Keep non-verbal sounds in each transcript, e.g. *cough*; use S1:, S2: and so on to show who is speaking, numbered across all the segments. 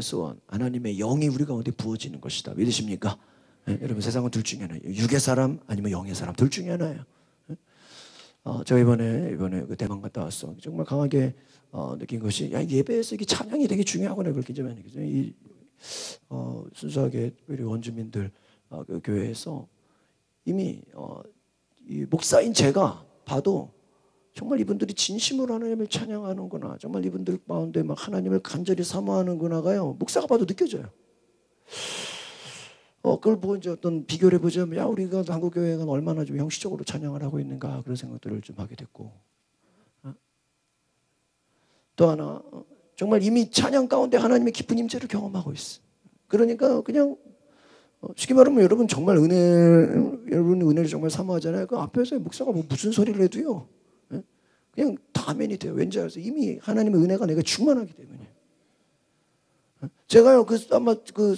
S1: 소원, 하나님의 영이 우리 가운데 부어지는 것이다. 믿으십니까? 예, 여러분 세상은 둘 중에 하나예요. 육의 사람 아니면 영의 사람 둘 중에 하나예요. 예? 어, 저 이번에 이번에 그 대만 갔다 왔어. 정말 강하게 어, 느낀 것이 야, 예배에서 이게 찬양이 되게 중요하구나 좀 많이 이 어, 순수하게 우리 원주민들 어, 그 교회에서 이미 어, 이 목사인 제가 봐도 정말 이분들이 진심으로 하나님을 찬양하는구나. 정말 이분들 가운데 막 하나님을 간절히 사모하는구나가요. 목사가 봐도 느껴져요. 어, 그걸 보고 이제 어떤 비교를 해보자면, 야, 우리가 한국교회가 얼마나 좀 형식적으로 찬양을 하고 있는가, 그런 생각들을 좀 하게 됐고. 어? 또 하나, 어, 정말 이미 찬양 가운데 하나님의 깊은 임재를 경험하고 있어. 그러니까 그냥 어, 쉽게 말하면 여러분 정말 은혜, 여러분 은혜를 정말 사모하잖아요. 그 앞에서 목사가 뭐 무슨 소리를 해도요. 예? 그냥 다면이 돼요. 왠지 알아서 이미 하나님의 은혜가 내가 충만하기 때문에. 예? 제가요, 그, 아마 그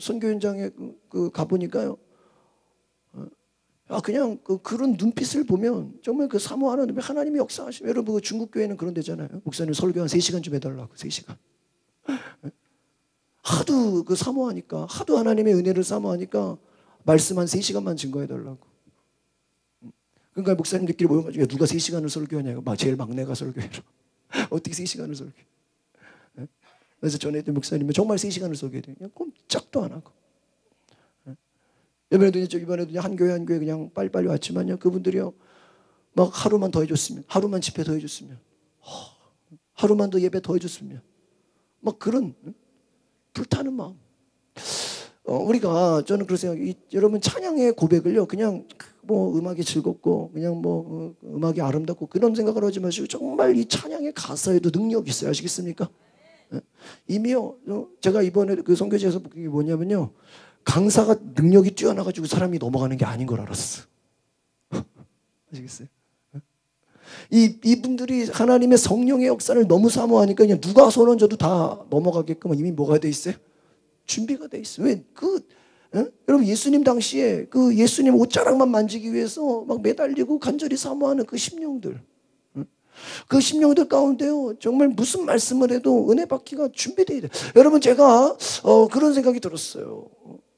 S1: 선교 현장에 그, 그 가보니까요. 어, 아, 그냥 그 그런 눈빛을 보면 정말 그 사모하는 눈빛 하나님이 역사하시면 여러분 그 중국 교회는 그런 데잖아요. 목사님 설교 한 3시간 좀 해달라고, 3시간. 하도 그 사모하니까 하도 하나님의 은혜를 사모하니까 말씀 한 3시간만 증거해 달라고. 그러니까 목사님들끼리 모여가지고 누가 3시간을 설교하냐고 막 제일 막내가 설교해라. *laughs* 어떻게 3시간을 설교해. 예? 그래서 전에 목사님은 정말 3시간을 설교해야 돼. 그냥 꼼짝도 안 하고. 예? 이번에도 이제 이번에도 한 교회 한 교회 그냥 빨리빨리 왔지만요. 그분들이요. 막 하루만 더 해줬으면 하루만 집회 더 해줬으면 하루만 더 예배 더 해줬으면 막 그런 불타는 마음. 어, 우리가 저는 그런 생각. 이, 여러분 찬양의 고백을요. 그냥 뭐 음악이 즐겁고 그냥 뭐 어, 음악이 아름답고 그런 생각을 하지 마시고 정말 이 찬양의 가사에도 능력이 있어요. 아시겠습니까? 예? 이미요. 어, 제가 이번에 그 선교지에서 본게 뭐냐면요. 강사가 능력이 뛰어나가지고 사람이 넘어가는 게 아닌 걸 알았어. *laughs* 아시겠어요? 예? 이, 이분들이 하나님의 성령의 역사를 너무 사모하니까 그냥 누가 손 얹어도 다 넘어가게끔 이미 뭐가 돼 있어요? 준비가 돼 있어요. 왜? 그, 에? 여러분 예수님 당시에 그 예수님 옷자락만 만지기 위해서 막 매달리고 간절히 사모하는 그 심령들. 그 심령들 가운데요, 정말 무슨 말씀을 해도 은혜 받기가 준비되어 돼. 여러분, 제가, 어, 그런 생각이 들었어요.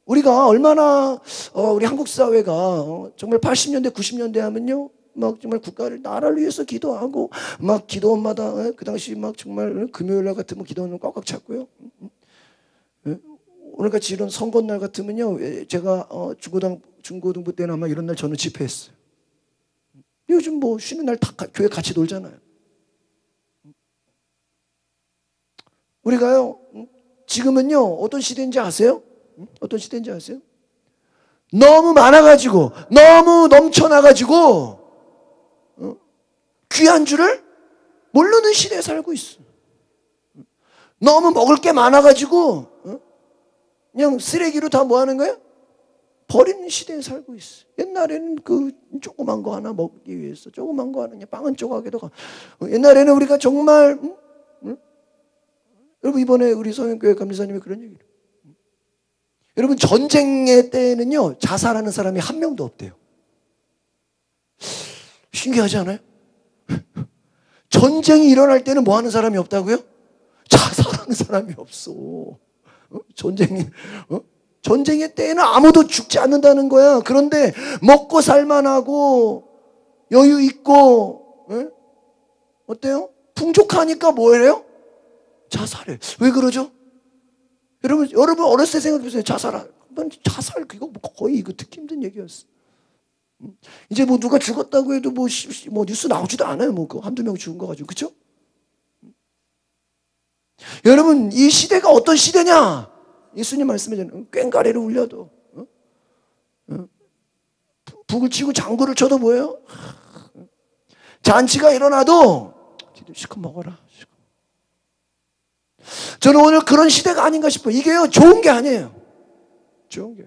S1: 우리가 얼마나, 어, 우리 한국 사회가, 어, 정말 80년대, 90년대 하면요, 막 정말 국가를 나라를 위해서 기도하고 막 기도원마다 그 당시 막 정말 금요일 날 같으면 기도원을 꽉꽉 찼고요. 오늘같이 이런 선거날 같으면요 제가 어, 중고등 중고등부 때는 아마 이런 날 저는 집회했어요. 요즘 뭐 쉬는 날 다 교회 같이 놀잖아요. 우리가요 지금은요 어떤 시대인지 아세요? 어떤 시대인지 아세요? 너무 많아가지고 너무 넘쳐나가지고 귀한 줄을 모르는 시대에 살고 있어. 너무 먹을 게 많아가지고 그냥 쓰레기로 다 뭐 하는 거야? 버리는 시대에 살고 있어. 옛날에는 그 조그만 거 하나 먹기 위해서 조그만 거 하나 그냥 빵은 조각에도 가. 옛날에는 우리가 정말 응? 응? 여러분 이번에 우리 성형교회 감리사님이 그런 얘기를. 여러분 전쟁의 때에는요 자살하는 사람이 한 명도 없대요. 신기하지 않아요? 전쟁이 일어날 때는 뭐 하는 사람이 없다고요? 자살하는 사람이 없어. 어? 전쟁이, 어? 전쟁의 때에는 아무도 죽지 않는다는 거야. 그런데 먹고 살만하고 여유 있고, 어? 어때요? 풍족하니까 뭐예요? 자살해. 왜 그러죠? 여러분, 여러분 어렸을 때 생각해 보세요. 자살. 자살, 그거 뭐 거의 이거 듣기 힘든 얘기였어. 이제 뭐 누가 죽었다고 해도 뭐, 뭐 뉴스 나오지도 않아요. 뭐그 한두 명 죽은 거 가지고. 그쵸? 여러분, 이 시대가 어떤 시대냐? 예수님 말씀하잖아요. 꽹가리를 울려도, 어? 어? 북을 치고 장구를 쳐도 뭐예요? 잔치가 일어나도, 시커 먹어라. 저는 오늘 그런 시대가 아닌가 싶어요. 이게요, 좋은 게 아니에요. 좋은 게.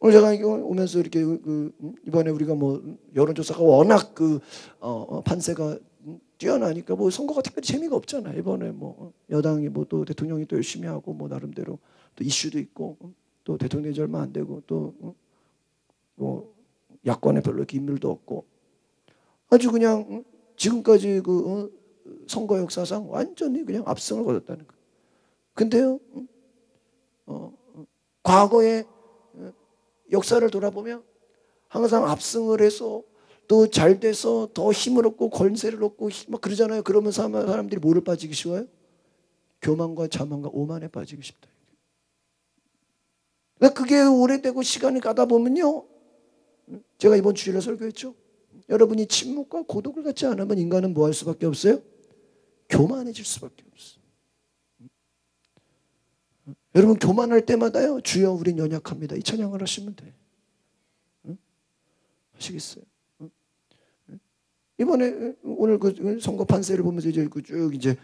S1: 오늘 제가 오면서 이렇게 그 이번에 우리가 뭐 여론조사가 워낙 그 어, 판세가 뛰어나니까 뭐 선거가 특별히 재미가 없잖아. 이번에 뭐 여당이 뭐 또 대통령이 또 열심히 하고 뭐 나름대로 또 이슈도 있고 또 대통령이 얼마 안 되고 또 뭐 야권에 별로 인물도 없고 아주 그냥 지금까지 그 선거 역사상 완전히 그냥 압승을 거뒀다는 거. 근데요, 어, 과거의 어, 역사를 돌아보면 항상 압승을 해서 또 잘 돼서 더 힘을 얻고 권세를 얻고 막 그러잖아요. 그러면 사람들이 뭐를 빠지기 쉬워요? 교만과 자만과 오만에 빠지기 쉽다. 그러니까 그게 오래되고 시간이 가다 보면요. 제가 이번 주일에 설교했죠. 여러분이 침묵과 고독을 갖지 않으면 인간은 뭐 할 수밖에 없어요? 교만해질 수밖에 없어. 여러분 교만할 때마다요. 주여 우린 연약합니다. 이 찬양을 하시면 돼. 하시겠어요? 이번에 오늘 그 선거 판세를 보면서 이제 쭉 이제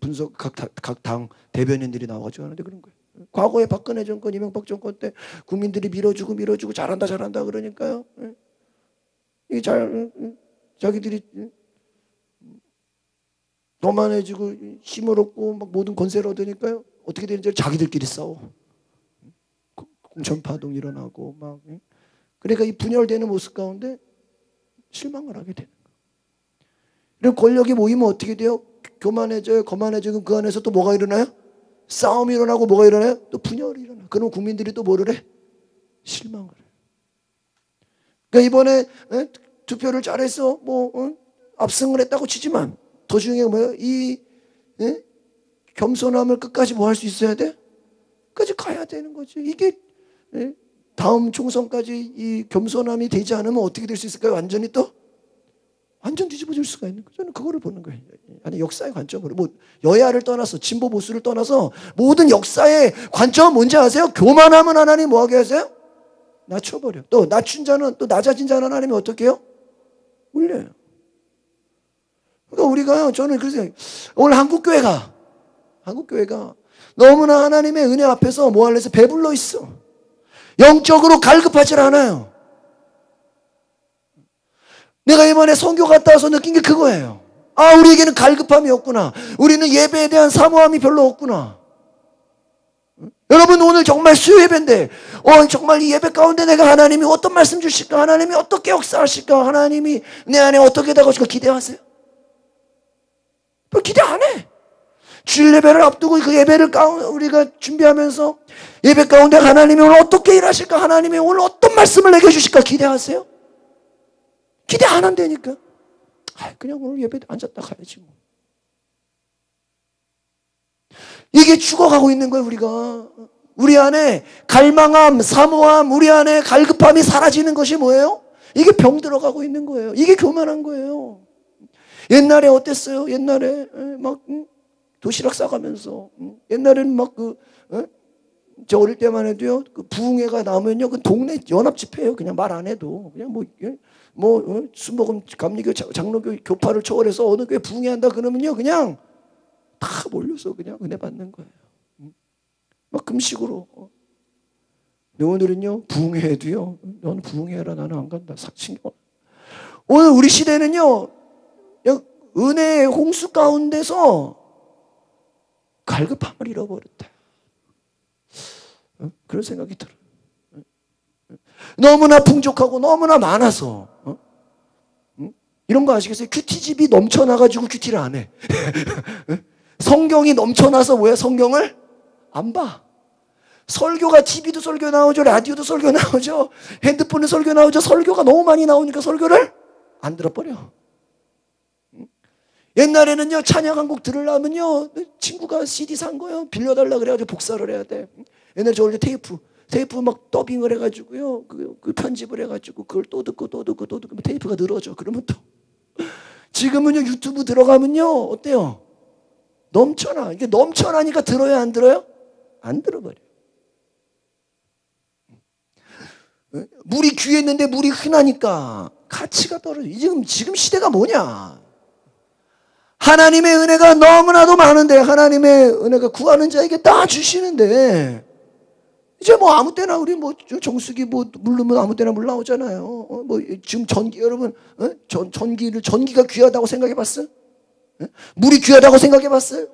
S1: 분석 각 당 대변인들이 나와가지고 하는데 그런 거예요. 과거에 박근혜 정권, 이명박 정권 때 국민들이 밀어주고 밀어주고 잘한다 잘한다 그러니까요. 이게 잘 자기들이 교만해지고 힘을 얻고 막 모든 권세를 얻으니까요. 어떻게 되는지 자기들끼리 싸워. 공천 파동 일어나고 막 그러니까 이 분열되는 모습 가운데 실망을 하게 되는. 이런 권력이 모이면 어떻게 돼요? 교만해져요. 거만해지고 그 안에서 또 뭐가 일어나요? 싸움이 일어나고 뭐가 일어나요? 또 분열이 일어나. 그럼 국민들이 또 뭐를 해? 실망을 해. 그러니까 이번에 에? 투표를 잘해서 뭐 어? 압승을 했다고 치지만 더 중요한 게 뭐예요? 이 에? 겸손함을 끝까지 뭐 할 수 있어야 돼? 끝까지 가야 되는 거지. 이게 에? 다음 총선까지 이 겸손함이 되지 않으면 어떻게 될 수 있을까요? 완전히 또 완전 뒤집어질 수가 있는 거죠. 저는 그거를 보는 거예요. 아니 역사의 관점으로 뭐 여야를 떠나서 진보 보수를 떠나서 모든 역사의 관점은 뭔지 아세요? 교만하면 하나님 뭐하게 하세요? 낮춰버려. 또 낮춘 자는 또 낮아진 자는 하나님이 어떻게 해요? 올려요. 그러니까 우리가요. 저는 그래서 오늘 한국 교회가 한국 교회가 너무나 하나님의 은혜 앞에서 뭐 할래서 배불러 있어. 영적으로 갈급하질 않아요. 내가 이번에 성교 갔다 와서 느낀 게 그거예요. 아, 우리에게는 갈급함이 없구나. 우리는 예배에 대한 사모함이 별로 없구나. 여러분 오늘 정말 수요 예배인데 어, 정말 이 예배 가운데 내가 하나님이 어떤 말씀 주실까 하나님이 어떻게 역사하실까 하나님이 내 안에 어떻게 다가오실까 기대하세요 뭐 기대 안 해. 주일 예배를 앞두고 그 예배를 우리가 준비하면서 예배 가운데 하나님이 오늘 어떻게 일하실까 하나님이 오늘 어떤 말씀을 내게 주실까 기대하세요 기대 안 한다니까. 아, 그냥 오늘 예배 앉았다 가야지 뭐. 이게 죽어가고 있는 거예요, 우리가. 우리 안에 갈망함, 사모함, 우리 안에 갈급함이 사라지는 것이 뭐예요? 이게 병 들어가고 있는 거예요. 이게 교만한 거예요. 옛날에 어땠어요? 옛날에 막 도시락 싸가면서 옛날에는 막그 저 어릴 때만 해도요 그 부흥회가 나오면요 그 동네 연합 집회예요 그냥 말 안 해도 그냥 뭐 뭐 어? 수목금 감리교 장로교 교파를 초월해서 어느 교회 부흥회한다 그러면요 그냥 다 몰려서 그냥 은혜 받는 거예요. 음. 막 금식으로. 어. 오늘은요 부흥회도요. 너는 부흥회라 나는 안 간다. 신경. 오늘 우리 시대는요 은혜의 홍수 가운데서 갈급함을 잃어버렸다. 어? 그런 생각이 들어. 너무나 풍족하고 너무나 많아서 어? 이런 거 아시겠어요? QT집이 넘쳐나가지고 QT를 안 해. *laughs* 성경이 넘쳐나서 왜 성경을 안 봐? 설교가 TV도 설교 나오죠, 라디오도 설교 나오죠, 핸드폰에 설교 나오죠. 설교가 너무 많이 나오니까 설교를 안 들어버려. 옛날에는요 찬양 한 곡 들으려면요 친구가 CD 산 거요 빌려달라 그래가지고 복사를 해야 돼. 옛날에 저 원래 테이프 테이프 막 더빙을 해가지고요. 그, 그 편집을 해가지고 그걸 또 듣고 또 듣고 또 듣고 테이프가 늘어져. 그러면 또 지금은요 유튜브 들어가면요 어때요? 넘쳐나. 이게 넘쳐나니까 들어요 안 들어요? 안 들어버려. 물이 귀했는데 물이 흔하니까 가치가 떨어져. 지금 지금 시대가 뭐냐? 하나님의 은혜가 너무나도 많은데 하나님의 은혜가 구하는 자에게 다 주시는데 이제 뭐 아무 때나 우리 뭐 정수기 뭐 물르면 아무 때나 물 나오잖아요. 어, 뭐 지금 전기 여러분 어? 전 전기를 전기가 귀하다고 생각해 봤어요? 어? 물이 귀하다고 생각해 봤어요?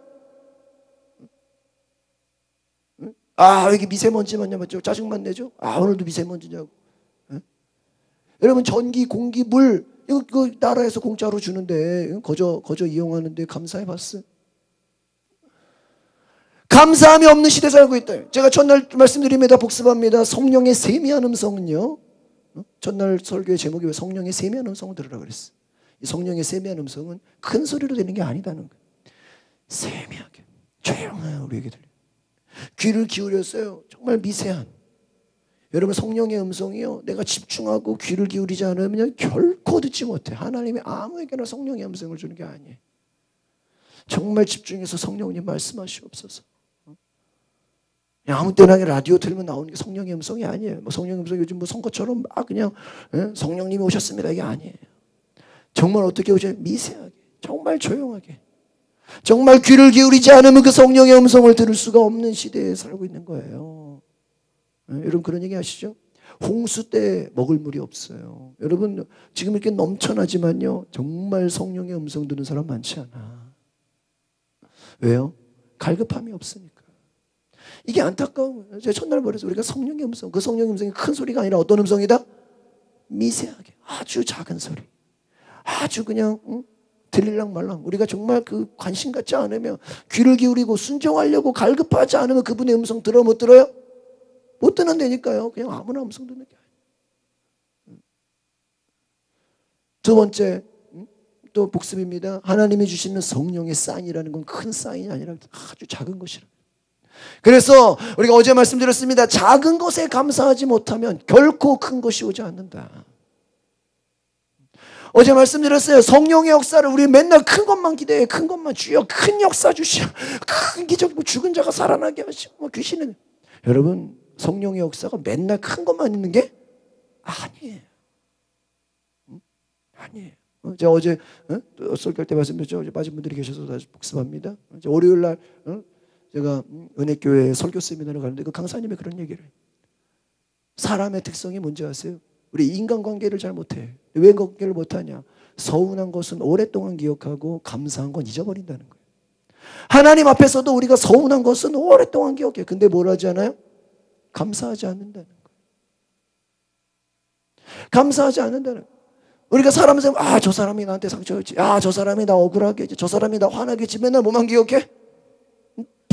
S1: 아 여기 미세먼지만요 맞죠? 짜증만 내죠? 아 오늘도 미세먼지냐고. 어? 여러분 전기 공기 물 이거 그 나라에서 공짜로 주는데 거저 거저 이용하는데 감사해 봤어요? 감사함이 없는 시대에 살고 있다. 제가 첫날 말씀드립니다. 복습합니다. 성령의 세미한 음성은요. 어? 전날 설교의 제목이 왜 성령의 세미한 음성을 들으라 그랬어. 이 성령의 세미한 음성은 큰 소리로 되는 게 아니다는 거예요. 세미하게 조용하게 우리에게 들려. 귀를 기울였어요. 정말 미세한. 여러분 성령의 음성이요. 내가 집중하고 귀를 기울이지 않으면 결코 듣지 못해. 하나님이 아무에게나 성령의 음성을 주는 게 아니에요. 정말 집중해서 성령님 말씀하시옵소서. 아무 때나 라디오 틀면 나오는 게 성령의 음성이 아니에요. 뭐 성령의 음성 요즘 뭐 선거처럼 막 그냥 예? 성령님이 오셨습니다 이게 아니에요. 정말 어떻게 오셔 미세하게, 정말 조용하게, 정말 귀를 기울이지 않으면 그 성령의 음성을 들을 수가 없는 시대에 살고 있는 거예요. 예? 여러분 그런 얘기 하시죠? 홍수 때 먹을 물이 없어요. 여러분 지금 이렇게 넘쳐나지만요 정말 성령의 음성 듣는 사람 많지 않아. 왜요? 갈급함이 없으니까. 이게 안타까운 거예요. 첫날 말해서 우리가 성령의 음성, 그 성령의 음성이 큰 소리가 아니라 어떤 음성이다? 미세하게, 아주 작은 소리. 아주 그냥, 응? 들릴랑 말랑. 우리가 정말 그 관심 갖지 않으면 귀를 기울이고 순종하려고 갈급하지 않으면 그분의 음성 들어 못 들어요? 못 듣는다니까요. 그냥 아무나 음성 듣는 게 아니에요. 두 번째, 또 복습입니다. 하나님이 주시는 성령의 사인이라는 건 큰 사인이 아니라 아주 작은 것이라. 그래서 우리가 어제 말씀드렸습니다. 작은 것에 감사하지 못하면 결코 큰 것이 오지 않는다. 어제 말씀드렸어요. 성령의 역사를 우리 맨날 큰 것만 기대해. 큰 것만 주여. 큰 역사 주시오. 큰 기적, 뭐 죽은 자가 살아나게 하시고, 뭐 귀신은. 여러분, 성령의 역사가 맨날 큰 것만 있는 게 아니에요. 아니에요. 어, 제가 어제 어? 설교할 때 말씀드렸죠. 어제 빠진 분들이 계셔서 다시 복습합니다. 월요일 날 어? 제가 은혜교회 설교 세미나를 가는데 그 강사님이 그런 얘기를. 사람의 특성이 뭔지 아세요? 우리 인간관계를 잘 못해. 왜 관계를 못하냐? 서운한 것은 오랫동안 기억하고 감사한 건 잊어버린다는 거예요. 하나님 앞에서도 우리가 서운한 것은 오랫동안 기억해. 근데 뭘 하지 않아요? 감사하지 않는다는 거예요. 감사하지 않는다는 거예요. 우리가 사람에서 아, 저 사람이 나한테 상처였지. 아, 저 사람이 나 억울하게 했지. 저 사람이 나 화나게 했지. 맨날 뭐만 기억해?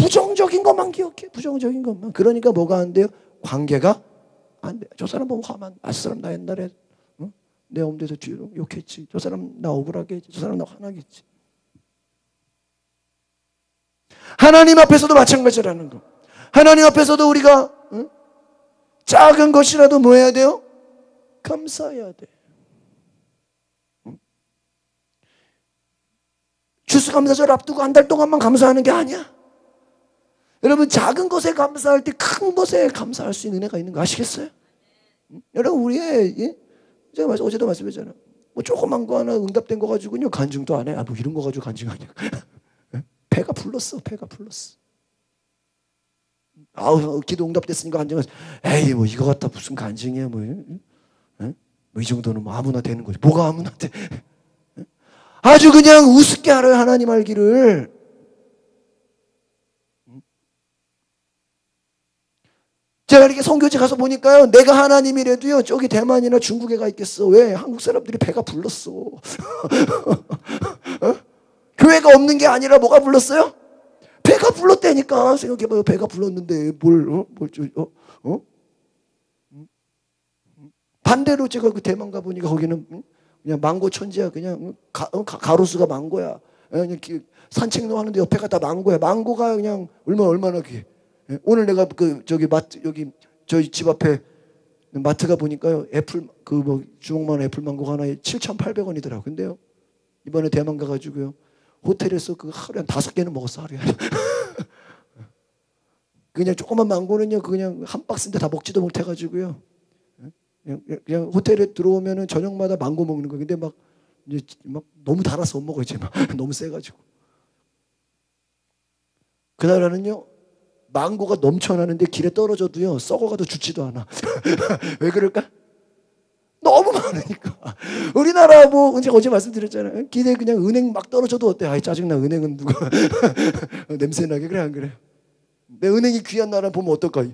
S1: 부정적인 것만 기억해. 부정적인 것만. 그러니까 뭐가 안 돼요? 관계가 안 돼. 저 사람 보면 화만. 아, 저 사람 나 옛날에 어? 내 엄대에서 욕했지. 저 사람 나 억울하게 했지. 저 사람 나 화나게 했지. 하나님 앞에서도 마찬가지라는 거. 하나님 앞에서도 우리가 어? 작은 것이라도 뭐 해야 돼요? 감사해야 돼. 추수감사절 앞두고 한 달 동안만 감사하는 게 아니야. 여러분 작은 것에 감사할 때 큰 것에 감사할 수 있는 은혜가 있는 거 아시겠어요? 여러분 우리의 예? 제가 어제도 말씀했잖아요. 뭐 조그만 거 하나 응답된 거 가지고요 간증도 안 해. 아뭐 이런 거 가지고 간증하냐. *laughs* 배가 불렀어. 배가 불렀어. 아우 기도 응답됐으니까 간증을 에이 뭐 이거 갖다 무슨 간증이야 뭐. 예? 뭐이 정도는 뭐 아무나 되는 거지. 뭐가 아무나 돼. 아주 그냥 우습게 알아요 하나님 알기를. 제가 이렇게 성교지 가서 보니까요, 내가 하나님이라도요, 저기 대만이나 중국에 가 있겠어. 왜? 한국 사람들이 배가 불렀어. *laughs* 어? 교회가 없는 게 아니라 뭐가 불렀어요? 배가 불렀다니까. 생각해봐요. 배가 불렀는데 뭘, 어? 뭘, 어? 어? 반대로 제가 그 대만 가보니까 거기는 그냥 망고 천지야. 그냥 가, 어? 가로수가 망고야. 그냥 산책로 하는데 옆에가 다 망고야. 망고가 그냥 얼마나 얼마나 귀해. 예, 오늘 내가 그 저기 마트 여기 저희 집 앞에 마트가 보니까요 애플 그 뭐 주먹만 애플 망고가 하나에 7,800원이더라고. 근데요 이번에 대만 가가지고요 호텔에서 그 하루에 한 다섯 개는 먹었어 하루에. *laughs* 그냥 조그만 망고는요 그냥 한 박스인데 다 먹지도 못해가지고요. 예, 그냥, 그냥 호텔에 들어오면은 저녁마다 망고 먹는 거. 근데 막 이제 막 너무 달아서 못 먹어 이제 막 *laughs* 너무 세가지고. 그날은요 망고가 넘쳐나는데 길에 떨어져도요 썩어가도 죽지도 않아. *laughs* 왜 그럴까? 너무 많으니까. 우리나라 뭐 이제 어제 말씀드렸잖아요. 길에 그냥 은행 막 떨어져도 어때? 아이 짜증나. 은행은 누가 *laughs* 냄새 나게 그래 안 그래? 내 은행이 귀한 나라 보면 어떨까?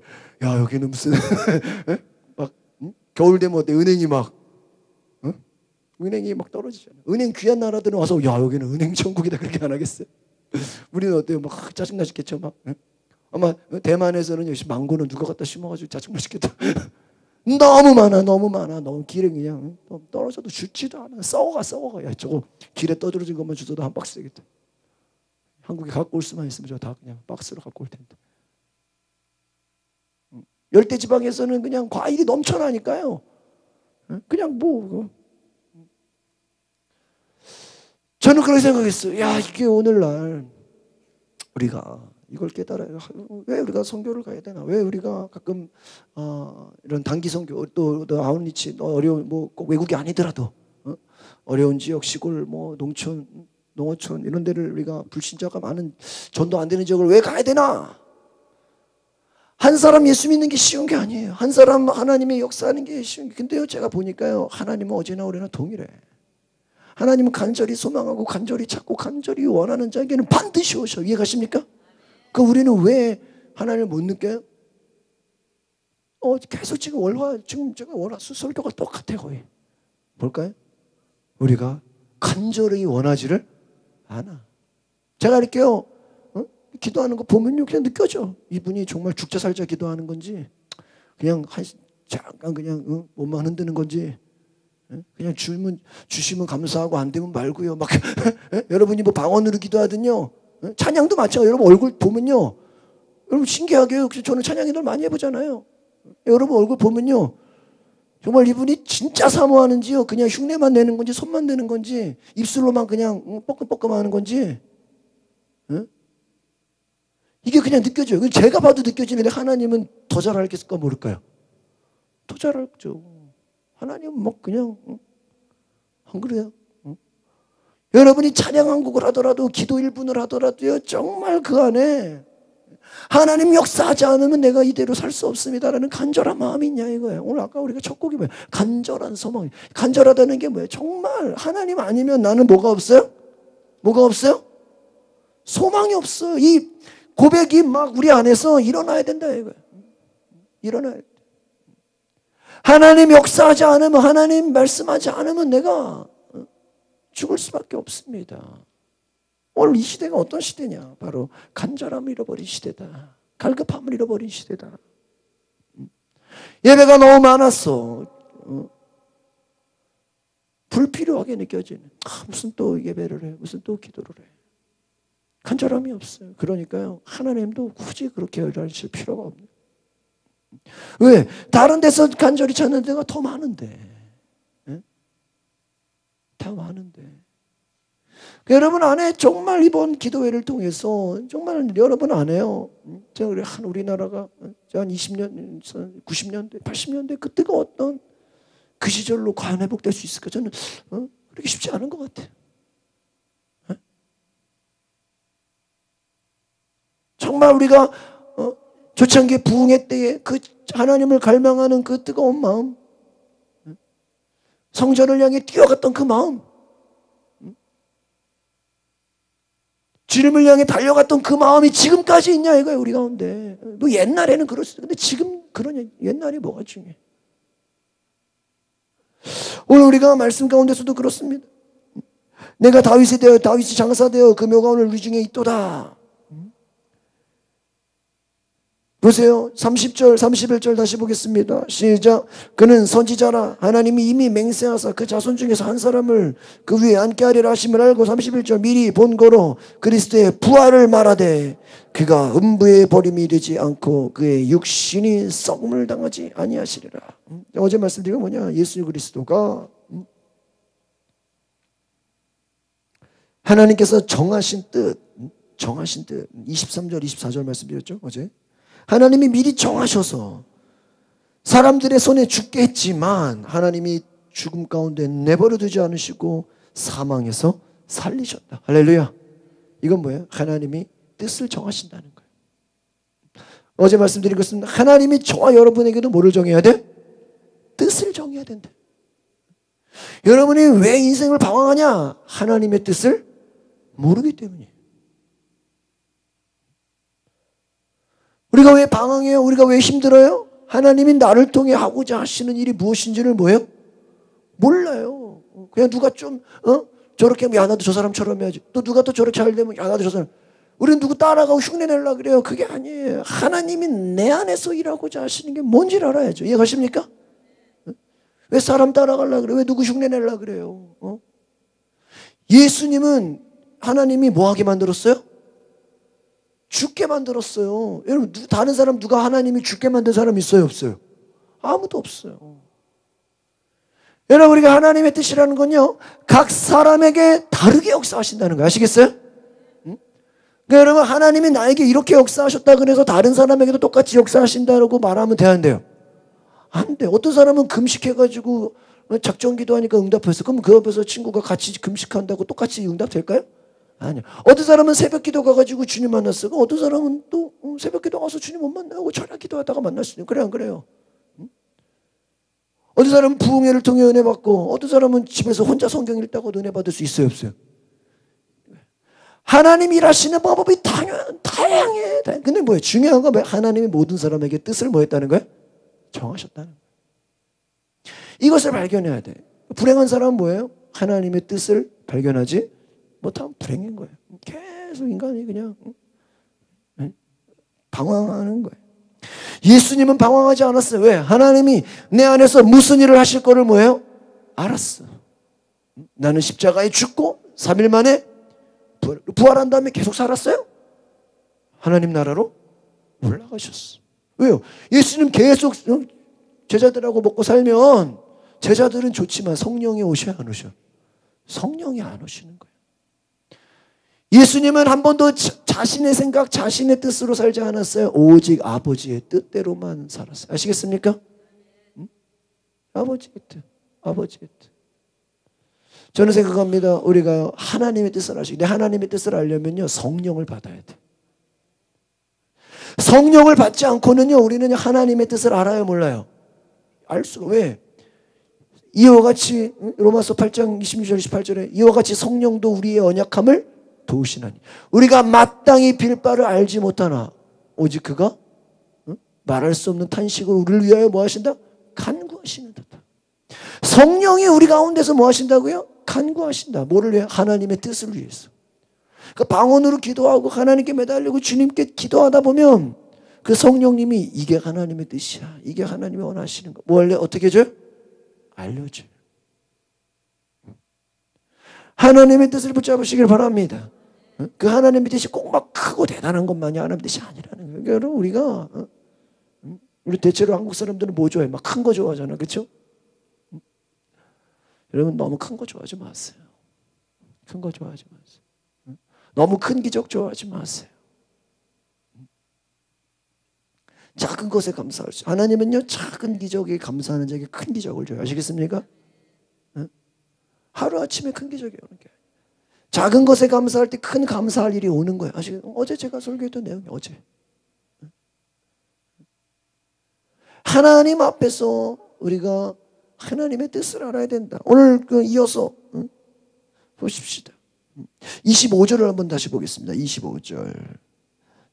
S1: 야 여기는 무슨 *laughs* 막 응? 겨울 되면 어때? 은행이 막 응? 은행이 막 떨어지잖아. 은행 귀한 나라들은 와서 야 여기는 은행 천국이다 그렇게 안 하겠어요? 우리는 어때요? 막 짜증 나시겠죠 막. 응? 아마 대만에서는 역시 망고는 누가 갖다 심어가지고 짜증 맛있겠다. *laughs* 너무 많아, 너무 많아. 너무 길에 그냥 떨어져도 죽지도 않아. 썩어가, 썩어가. 야, 저거 길에 떠들어진 것만 주셔도 한 박스 되겠다. 한국에 갖고 올 수만 있으면 저 다 그냥 박스로 갖고 올 텐데. 열대 지방에서는 그냥 과일이 넘쳐나니까요. 그냥 뭐 저는 그렇게 생각했어요. 야 이게 오늘날 우리가 이걸 깨달아요. 왜 우리가 선교를 가야 되나? 왜 우리가 가끔 어, 이런 단기 선교 또, 또 아웃리치 어려운 뭐꼭 외국이 아니더라도 어? 려운 지역 시골 뭐 농촌 농어촌 이런 데를 우리가 불신자가 많은 전도 안 되는 지역을 왜 가야 되나? 한 사람 예수 믿는 게 쉬운 게 아니에요. 한 사람 하나님의 역사하는 게 쉬운 게. 근데요, 제가 보니까요, 하나님은 어제나 오래나 동일해. 하나님은 간절히 소망하고 간절히 찾고 간절히 원하는 자에게는 반드시 오셔. 이해 가십니까? 그 우리는 왜 하나님을 못 느껴요? 어, 계속 지금 월화, 지금 제가 월화수 설교가 똑같아, 거의. 볼까요? 우리가 간절히 원하지를 않아. 제가 이렇게요, 어? 기도하는 거 보면요, 그냥 느껴져. 이분이 정말 죽자 살자 기도하는 건지, 그냥 한, 잠깐 그냥, 어? 몸만 흔드는 건지, 어? 그냥 주면, 주시면 감사하고 안 되면 말고요. 막, *laughs* 여러분이 뭐 방언으로 기도하든요, 찬양도 마찬가지. 여러분 얼굴 보면요. 여러분 신기하게요. 저는 찬양이들 많이 해보잖아요. 여러분 얼굴 보면요. 정말 이분이 진짜 사모하는지요. 그냥 흉내만 내는 건지 손만 내는 건지 입술로만 그냥 뻐끔뻐끔 하는 건지 응? 이게 그냥 느껴져요. 제가 봐도 느껴지는데 하나님은 더 잘 알겠을까 모를까요? 더 잘 알죠. 하나님은 뭐 그냥 안 그래요? 여러분이 찬양 한 곡을 하더라도 기도 1분을 하더라도요 정말 그 안에 하나님 역사하지 않으면 내가 이대로 살 수 없습니다라는 간절한 마음이 있냐 이거예요. 오늘 아까 우리가 첫 곡이 뭐예요? 간절한 소망. 간절하다는 게 뭐예요? 정말 하나님 아니면 나는 뭐가 없어요? 뭐가 없어요? 소망이 없어. 이 고백이 막 우리 안에서 일어나야 된다 이거예요. 일어나야 돼. 하나님 역사하지 않으면 하나님 말씀하지 않으면 내가 죽을 수밖에 없습니다. 오늘 이 시대가 어떤 시대냐? 바로 간절함을 잃어버린 시대다. 갈급함을 잃어버린 시대다. 예배가 너무 많았어. 어? 불필요하게 느껴지는. 아, 무슨 또 예배를 해? 무슨 또 기도를 해? 간절함이 없어요. 그러니까요. 하나님도 굳이 그렇게 열하실 필요가 없는. 왜? 다른 데서 간절히 찾는 데가 더 많은데. 다 많은데. 여러분 안에 정말 이번 기도회를 통해서 정말 여러분 안에요. 제가 한 우리나라가 한 20년, 90년대, 80년대 그때가 어떤 그 시절로 과연 회복될 수 있을까? 저는 어? 그렇게 쉽지 않은 것 같아요. 어? 정말 우리가 어? 조창기 부흥회 때에 그 하나님을 갈망하는 그 뜨거운 마음, 성전을 향해 뛰어갔던 그 마음, 주님을 향해 달려갔던 그 마음이 지금까지 있냐 이거예요 우리 가운데. 뭐 옛날에는 그렇습니다. 근데 지금 그러냐 옛날이 뭐가 중요해? 오늘 우리가 말씀 가운데서도 그렇습니다. 내가 다윗이 되어 다윗이 장사되어 그 묘가 오늘 우리 중에 있도다. 보세요. 30절, 31절 다시 보겠습니다. 시작. 그는 선지자라 하나님이 이미 맹세하사 그 자손 중에서 한 사람을 그 위에 앉게 하리라 하심을 알고 31절 미리 본 거로 그리스도의 부활을 말하되 그가 음부의 버림이 되지 않고 그의 육신이 썩음을 당하지 아니하시리라. 음? 어제 말씀드린 건 뭐냐? 예수 그리스도가 음? 하나님께서 정하신 뜻, 음? 정하신 뜻 23절, 24절 말씀드렸죠? 어제? 하나님이 미리 정하셔서 사람들의 손에 죽게 했지만 하나님이 죽음 가운데 내버려 두지 않으시고 사망해서 살리셨다. 할렐루야. 이건 뭐예요? 하나님이 뜻을 정하신다는 거예요. 어제 말씀드린 것은 하나님이 저와 여러분에게도 뭐를 정해야 돼? 뜻을 정해야 된다. 여러분이 왜 인생을 방황하냐? 하나님의 뜻을 모르기 때문이에요. 우리가 왜 방황해요? 우리가 왜 힘들어요? 하나님이 나를 통해 하고자 하시는 일이 무엇인지를 뭐예요? 몰라요. 그냥 누가 좀, 어? 저렇게 하면, 야, 나도 저 사람처럼 해야지. 또 누가 또 저렇게 잘 되면, 야, 나도 저 사람. 우리는 누구 따라가고 흉내내려 그래요. 그게 아니에요. 하나님이 내 안에서 일하고자 하시는 게 뭔지를 알아야죠. 이해가십니까? 왜 사람 따라가려 그래? 왜 누구 흉내내려 그래요? 어? 예수님은 하나님이 뭐 하게 만들었어요? 죽게 만들었어요. 여러분, 다른 사람 누가 하나님이 죽게 만든 사람 있어요? 없어요? 아무도 없어요. 여러분, 우리가 하나님의 뜻이라는 건요, 각 사람에게 다르게 역사하신다는 거 아시겠어요? 응? 그러니까 여러분, 하나님이 나에게 이렇게 역사하셨다 그래서 다른 사람에게도 똑같이 역사하신다고 말하면 돼안 돼요? 안 돼. 어떤 사람은 금식해가지고 작전 기도 하니까 응답했어. 그럼 그 옆에서 친구가 같이 금식한다고 똑같이 응답될까요? 아니요. 어떤 사람은 새벽 기도 가가지고 주님 만났어. 어떤 사람은 또 새벽 기도 가서 주님 못 만나고 철학 기도하다가 만날 수 있어요. 그래 안 그래요? 어떤 사람은 부흥회를 통해 은혜 받고 어떤 사람은 집에서 혼자 성경 읽다고 은혜 받을 수 있어요 없어요? 하나님 일하시는 방법이 당연, 다양해. 근데 뭐예요? 중요한 건 하나님이 모든 사람에게 뜻을 뭐 했다는 거예요? 정하셨다는 거예요. 이것을 발견해야 돼. 불행한 사람은 뭐예요? 하나님의 뜻을 발견하지 못하면 불행인 거예요. 계속 인간이 그냥 방황하는 거예요. 예수님은 방황하지 않았어요. 왜? 하나님이 내 안에서 무슨 일을 하실 거를 뭐예요? 알았어. 나는 십자가에 죽고 3일 만에 부활한 다음에 계속 살았어요? 하나님 나라로 올라가셨어. 왜요? 예수님 계속 제자들하고 먹고 살면 제자들은 좋지만 성령이 오셔야 안 오셔? 성령이 안 오시는 거예요. 예수님은 한 번도 자신의 생각, 자신의 뜻으로 살지 않았어요. 오직 아버지의 뜻대로만 살았어요. 아시겠습니까? 응? 아버지의 뜻, 아버지의 뜻. 저는 생각합니다. 우리가 하나님의 뜻을 아시기 하나님의 뜻을 알려면요 성령을 받아야 돼. 성령을 받지 않고는요 우리는 하나님의 뜻을 알아요 몰라요. 알 수가 왜? 이와 같이 로마서 8장 26절 28절에 이와 같이 성령도 우리의 언약함을 도우시나니 우리가 마땅히 빌 바를 알지 못하나 오직 그가 말할 수 없는 탄식으로 우리를 위하여 뭐 하신다? 간구하시는 듯다. 성령이 우리 가운데서 뭐 하신다고요? 간구하신다. 뭐를 위해? 하나님의 뜻을 위해서. 그 방언으로 기도하고 하나님께 매달리고 주님께 기도하다 보면 그 성령님이 이게 하나님의 뜻이야. 이게 하나님이 원하시는 거. 뭐 할래? 어떻게 해줘요? 알려줘요. 하나님의 뜻을 붙잡으시길 바랍니다. 그 하나님의 뜻이 꼭 막 크고 대단한 것만이 하나님의 뜻이 아니라는 거예요. 그러니까 우리가 우리 대체로 한국 사람들은 뭐 좋아해? 막 큰 거 좋아하잖아. 그렇죠? 여러분 너무 큰 거 좋아하지 마세요. 큰 거 좋아하지 마세요. 너무 큰 기적 좋아하지 마세요. 작은 것에 감사할 수. 하나님은요 작은 기적에 감사하는 자에게 큰 기적을 줘요. 아시겠습니까? 하루 아침에 큰 기적이 오는 게. 작은 것에 감사할 때 큰 감사할 일이 오는 거예요. 아시겠 어제 제가 설교했던 내용이 어제. 하나님 앞에서 우리가 하나님의 뜻을 알아야 된다. 오늘 그 이어서 응? 보십시다. 25절을 한번 다시 보겠습니다. 25절.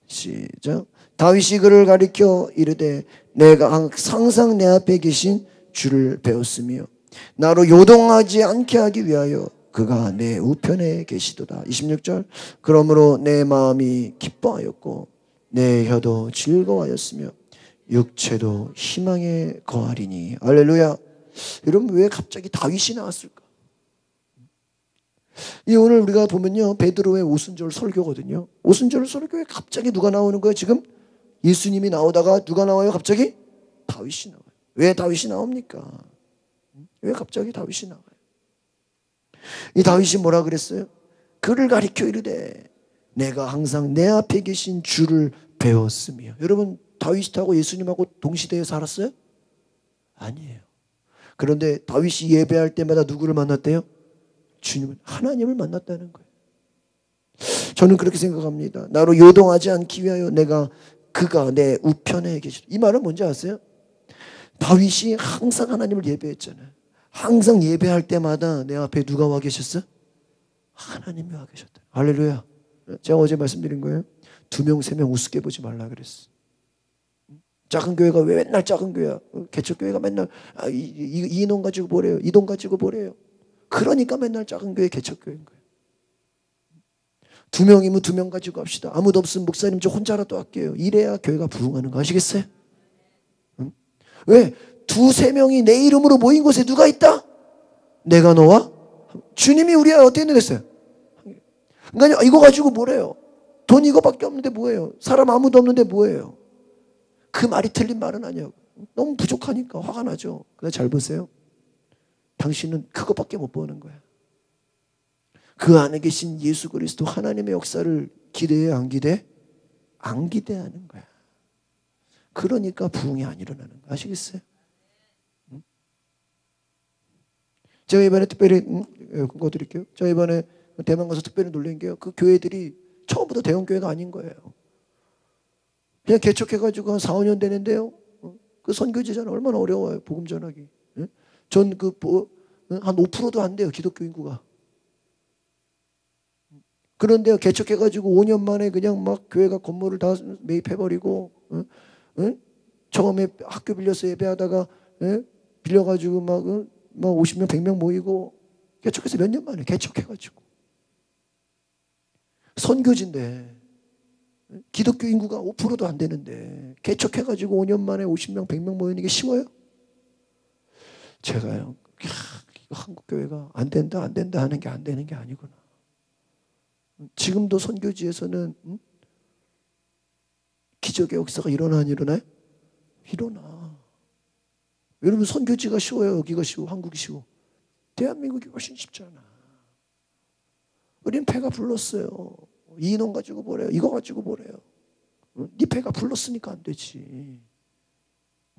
S1: 시작. 다윗이 그를 가리켜 이르되 내가 항상 내 앞에 계신 주를 배웠으며 나로 요동하지 않게 하기 위하여 그가 내 우편에 계시도다. 26절. 그러므로 내 마음이 기뻐하였고 내 혀도 즐거워하였으며 육체도 희망에 거하리니. 알렐루야. 여러분 왜 갑자기 다윗이 나왔을까? 이 오늘 우리가 보면요 베드로의 오순절 설교거든요. 오순절 설교에 갑자기 누가 나오는 거예요? 지금 예수님이 나오다가 누가 나와요? 갑자기 다윗이 나와요. 왜 다윗이 나옵니까? 왜 갑자기 다윗이 나와요? 이 다윗이 뭐라 그랬어요? 그를 가리켜 이르되 내가 항상 내 앞에 계신 주를 배웠으며 여러분 다윗하고 예수님하고 동시대에 살았어요? 아니에요. 그런데 다윗이 예배할 때마다 누구를 만났대요? 주님을 하나님을 만났다는 거예요. 저는 그렇게 생각합니다. 나로 요동하지 않기 위하여 내가 그가 내 우편에 계시다. 이 말은 뭔지 아세요? 다윗이 항상 하나님을 예배했잖아요. 항상 예배할 때마다 내 앞에 누가 와 계셨어? 하나님이 와 계셨다. 할렐루야. 제가 어제 말씀드린 거예요. 두 명, 세 명 우습게 보지 말라 그랬어. 작은 교회가 왜 맨날 작은 교회야? 개척 교회가 맨날 아, 이, 이, 이돈 가지고 뭐래요? 이 돈 가지고 뭐래요? 그러니까 맨날 작은 교회 개척 교회인 거예요. 두 명이면 두 명 가지고 합시다. 아무도 없으면 목사님 저 혼자라도 할게요. 이래야 교회가 부흥하는 거 아시겠어요? 응? 왜? 두세 명이 내 이름으로 모인 곳에 누가 있다? 내가 너와 주님이 우리 어떻게 했어요? 그러니까 이거 가지고 뭐래요? 돈 이거밖에 없는데 뭐예요? 사람 아무도 없는데 뭐예요? 그 말이 틀린 말은 아니야. 너무 부족하니까 화가 나죠. 근데 잘 보세요. 당신은 그것밖에 못 보는 거야. 그 안에 계신 예수 그리스도 하나님의 역사를 기대해 안 기대? 안 기대하는 거야. 그러니까 부흥이 안 일어나는 거야. 아시겠어요? 응? 제가 이번에 특별히 응? 그거 드릴게요. 제가 이번에 대만 가서 특별히 놀란 게요. 그 교회들이 처음부터 대형 교회가 아닌 거예요. 그냥 개척해가지고 한 4, 5년 되는데요. 그 선교지잖아. 얼마나 어려워요. 복음 전하기. 전그 뭐, 한 5%도 안 돼요. 기독교 인구가. 그런데 개척해가지고 5년 만에 그냥 막 교회가 건물을 다 매입해버리고? 처음에 학교 빌려서 예배하다가, 응? 빌려가지고 막, 응? 막 50명, 100명 모이고, 개척해서 몇 년 만에 개척해가지고. 선교지인데, 기독교 인구가 5%도 안 되는데, 개척해가지고 5년 만에 50명, 100명 모이는 게 쉬워요? 제가요, 야, 한국 교회가 안 된다, 안 된다 하는 게 안 되는 게 아니구나. 지금도 선교지에서는 음? 기적의 역사가 일어나 안 일어나요? 일어나. 여러분 선교지가 쉬워요? 여기가 쉬워? 한국이 쉬워? 대한민국이 훨씬 쉽잖아. 우리는 배가 불렀어요. 이놈 가지고 뭐래요? 이거 가지고 뭐래요? 네 배가 불렀으니까 안 되지.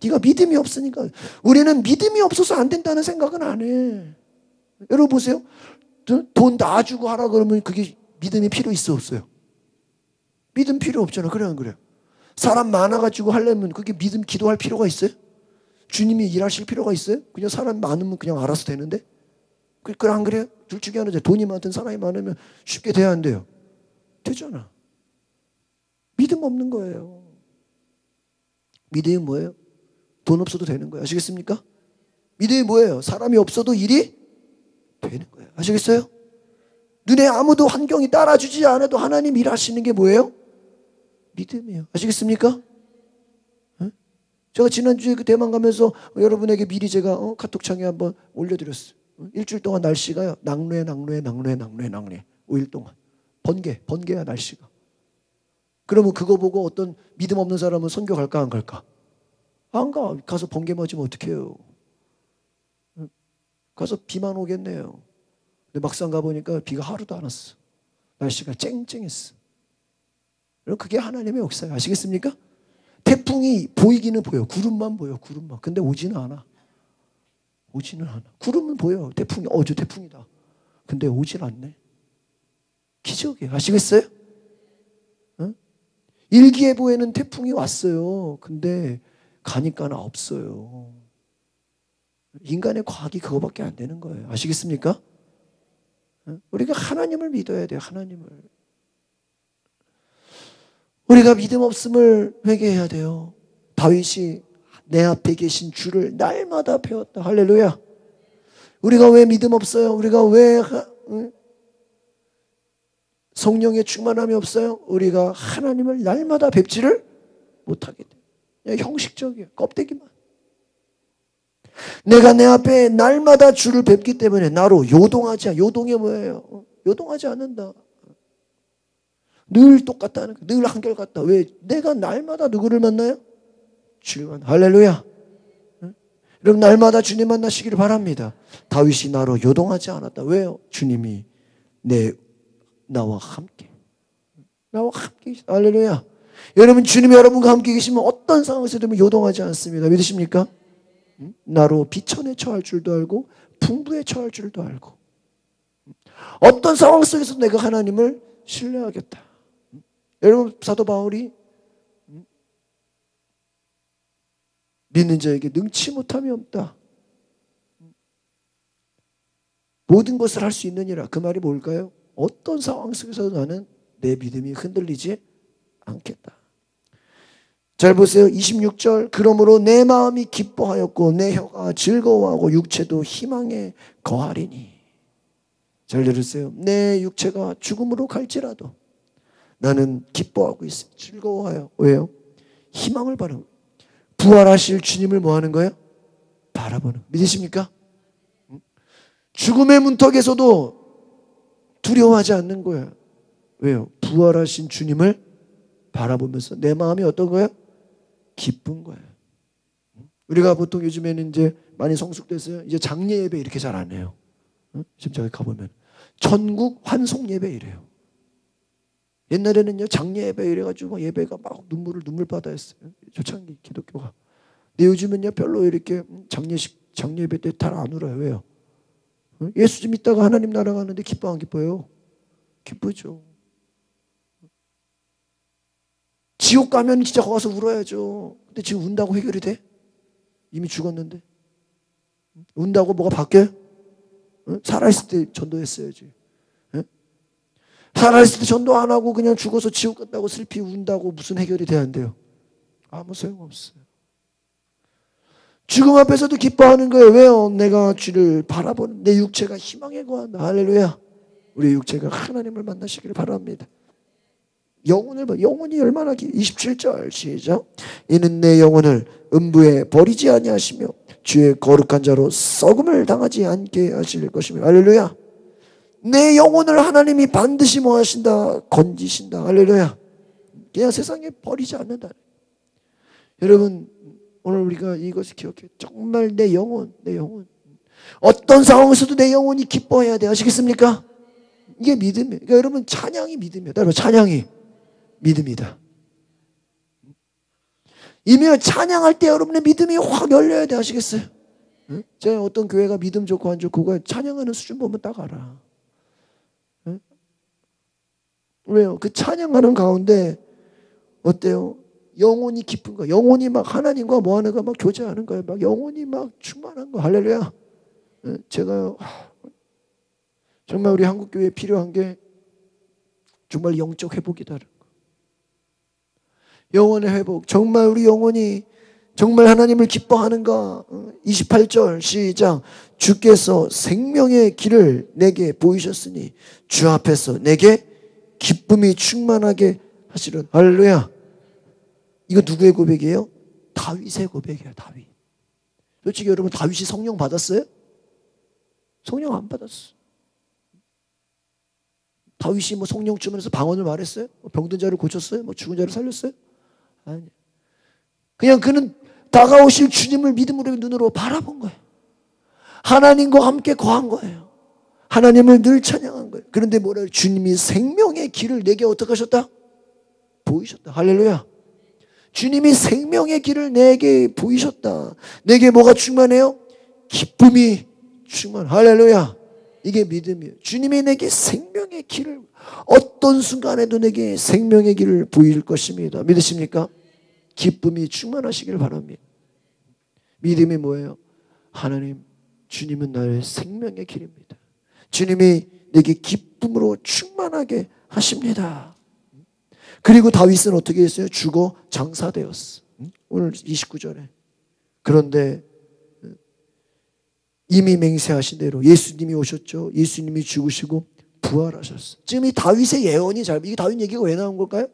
S1: 네가 믿음이 없으니까 우리는 믿음이 없어서 안 된다는 생각은 안 해. 여러분 보세요. 돈 다 주고 하라 그러면 그게 믿음이 필요 있어 없어요? 믿음 필요 없잖아. 그래 안 그래? 사람 많아 가지고 하려면 그게 믿음 기도할 필요가 있어요? 주님이 일하실 필요가 있어요? 그냥 사람 많으면 그냥 알아서 되는데? 그, 그래 안 그래요? 둘 중에 하나죠. 돈이 많든 사람이 많으면 쉽게 돼야 안 돼요. 되잖아. 믿음 없는 거예요. 믿음이 뭐예요? 돈 없어도 되는 거예요. 아시겠습니까? 믿음이 뭐예요? 사람이 없어도 일이 되는 거예요. 아시겠어요? 눈에 아무도 환경이 따라주지 않아도 하나님 일하시는 게 뭐예요? 믿음이에요. 아시겠습니까? 제가 지난주에 그 대만 가면서 여러분에게 미리 제가 어, 카톡창에 한번 올려드렸어요. 일주일 동안 날씨가요. 낙뢰, 낙뢰, 낙뢰, 낙뢰, 낙뢰. 5일 동안. 번개, 번개야 날씨가. 그러면 그거 보고 어떤 믿음 없는 사람은 선교 갈까 안 갈까? 안 가. 가서 번개 맞으면 어떡해요. 가서 비만 오겠네요. 근데 막상 가보니까 비가 하루도 안 왔어. 날씨가 쨍쨍했어. 그럼 그게 하나님의 역사예요. 아시겠습니까? 태풍이 보이기는 보여. 구름만 보여. 구름만. 근데 오지는 않아. 오지는 않아. 구름은 보여. 태풍이. 어, 저 태풍이다. 근데 오질 않네. 기적이에요. 아시겠어요? 어? 일기예보에는 태풍이 왔어요. 근데 가니까는 없어요. 인간의 과학이 그거밖에 안 되는 거예요. 아시겠습니까? 우리가 하나님을 믿어야 돼요. 하나님을. 우리가 믿음 없음을 회개해야 돼요. 다윗이 내 앞에 계신 주를 날마다 배웠다. 할렐루야. 우리가 왜 믿음 없어요? 우리가 왜 성령의 충만함이 없어요? 우리가 하나님을 날마다 뵙지를 못하게 돼요. 형식적이에요. 껍데기만. 내가 내 앞에 날마다 주를 뵙기 때문에 나로 요동하지 않, 요동이 뭐예요? 요동하지 않는다. 늘 똑같다는 늘 한결같다. 왜? 내가 날마다 누구를 만나요? 주만. 할렐루야. 여러분 날마다 주님 만나시기를 바랍니다. 다윗이 나로 요동하지 않았다. 왜요? 주님이 내 나와 함께. 나와 함께. 할렐루야. 여러분 주님이 여러분과 함께 계시면 어떤 상황에서도 요동하지 않습니다. 믿으십니까? 나로 비천에 처할 줄도 알고 풍부에 처할 줄도 알고 어떤 상황 속에서 내가 하나님을 신뢰하겠다. 여러분 사도 바울이 믿는 자에게 능치 못함이 없다. 모든 것을 할 수 있느니라. 그 말이 뭘까요? 어떤 상황 속에서도 나는 내 믿음이 흔들리지 않겠다. 잘 보세요. 26절. 그러므로 내 마음이 기뻐하였고 내 혀가 즐거워하고 육체도 희망에 거하리니. 잘 들으세요. 내 육체가 죽음으로 갈지라도 나는 기뻐하고 있어요. 즐거워요. 왜요? 희망을 바라고. 부활하실 주님을 뭐 하는 거예요? 바라보는. 믿으십니까? 죽음의 문턱에서도 두려워하지 않는 거예요. 왜요? 부활하신 주님을 바라보면서 내 마음이 어떤 거예요? 기쁜 거예요. 우리가 보통 요즘에는 이제 많이 성숙됐어요. 이제 장례 예배 이렇게 잘 안 해요. 지금 저기 가보면 천국 환송 예배 이래요. 옛날에는요 장례 예배 이래가지고 예배가 막 눈물을 눈물 바다였어요. 초창기 기독교가. 근데 요즘은요 별로 이렇게 장례식 장례 예배 때 잘 안 울어요. 왜요? 예수 좀 믿다가 하나님 나라 가는데 기뻐 안 기뻐요? 기쁘죠. 지옥 가면 진짜 거기 가서 울어야죠. 근데 지금 운다고 해결이 돼? 이미 죽었는데. 운다고 뭐가 바뀌어요? 살아있을 때 전도했어야지. 살아있을 때 전도 안 하고 그냥 죽어서 지옥 갔다고 슬피 운다고 무슨 해결이 한대요? 아무 소용없어요. 죽음 앞에서도 기뻐하는 거예요. 왜요? 내가 주를 바라보는 내 육체가 희망에 거한다. 할렐루야. 우리 육체가 하나님을 만나시기를 바랍니다. 영혼을 봐. 영혼이 얼마나 기 27절 시작. 이는 내 영혼을 음부에 버리지 아니하시며 주의 거룩한 자로 썩음을 당하지 않게 하실 것이며 할렐루야. 내 영혼을 하나님이 반드시 뭐 하신다? 건지신다. 할렐루야. 그냥 세상에 버리지 않는다. 여러분 오늘 우리가 이것을 기억해. 정말 내 영혼, 내 영혼. 어떤 상황에서도 내 영혼이 기뻐해야 돼. 아시겠습니까? 이게 믿음이에요. 그러니까 여러분 찬양이 믿음이에요. 여러분 찬양이 믿음이다. 이미 찬양할 때 여러분의 믿음이 확 열려야 돼. 아시겠어요? 응? 제가 어떤 교회가 믿음 좋고 안 좋고 그거 찬양하는 수준 보면 딱 알아. 응? 왜요? 그 찬양하는 가운데 어때요? 영혼이 깊은 거, 영혼이 막 하나님과 뭐 하는 거막 교제하는 거예요. 막 영혼이 막 충만한 거. 할렐루야. 제가 정말 우리 한국 교회에 필요한 게 정말 영적 회복이다. 영혼의 회복. 정말 우리 영혼이 정말 하나님을 기뻐하는가? 28절 시작. 주께서 생명의 길을 내게 보이셨으니 주 앞에서 내게 기쁨이 충만하게 하시는 할렐루야. 이거 누구의 고백이에요? 다윗의 고백이에요. 다윗. 솔직히 여러분 다윗이 성령 받았어요? 성령 안 받았어. 다윗이 뭐 성령 주면서 방언을 말했어요? 뭐 병든 자를 고쳤어요? 뭐 죽은 자를 살렸어요? 아니. 그냥 그는 다가오실 주님을 믿음으로 눈으로 바라본 거예요. 하나님과 함께 거한 거예요. 하나님을 늘 찬양한 거예요. 그런데 뭐라 주님이 생명의 길을 내게 어떻게 하셨다? 보이셨다. 할렐루야. 주님이 생명의 길을 내게 보이셨다. 내게 뭐가 충만해요? 기쁨이 충만. 할렐루야. 이게 믿음이에요. 주님이 내게 생명의 길을 어떤 순간에도 내게 생명의 길을 보일 것입니다. 믿으십니까? 기쁨이 충만하시길 바랍니다. 믿음이 뭐예요? 하나님, 주님은 나의 생명의 길입니다. 주님이 내게 기쁨으로 충만하게 하십니다. 그리고 다윗은 어떻게 했어요? 죽어 장사되었어. 오늘 29절에. 그런데 이미 맹세하신 대로 예수님이 오셨죠. 예수님이 죽으시고 부활하셨어. 지금 이 다윗의 예언이 잘, 이게 다윗 얘기가 왜 나온 걸까요?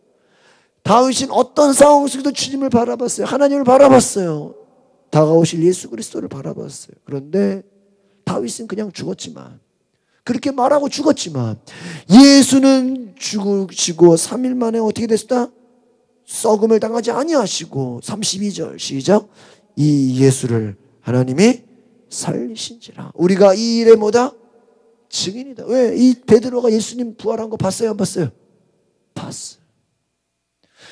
S1: 다윗은 어떤 상황 속에도 주님을 바라봤어요. 하나님을 바라봤어요. 다가오실 예수 그리스도를 바라봤어요. 그런데 다윗은 그냥 죽었지만 그렇게 말하고 죽었지만 예수는 죽으시고 3일 만에 어떻게 됐다? 썩음을 당하지 아니하시고 32절 시작 이 예수를 하나님이 살리신지라 우리가 이 일에 뭐다? 증인이다. 왜? 이 베드로가 예수님 부활한 거 봤어요? 안 봤어요? 봤어요.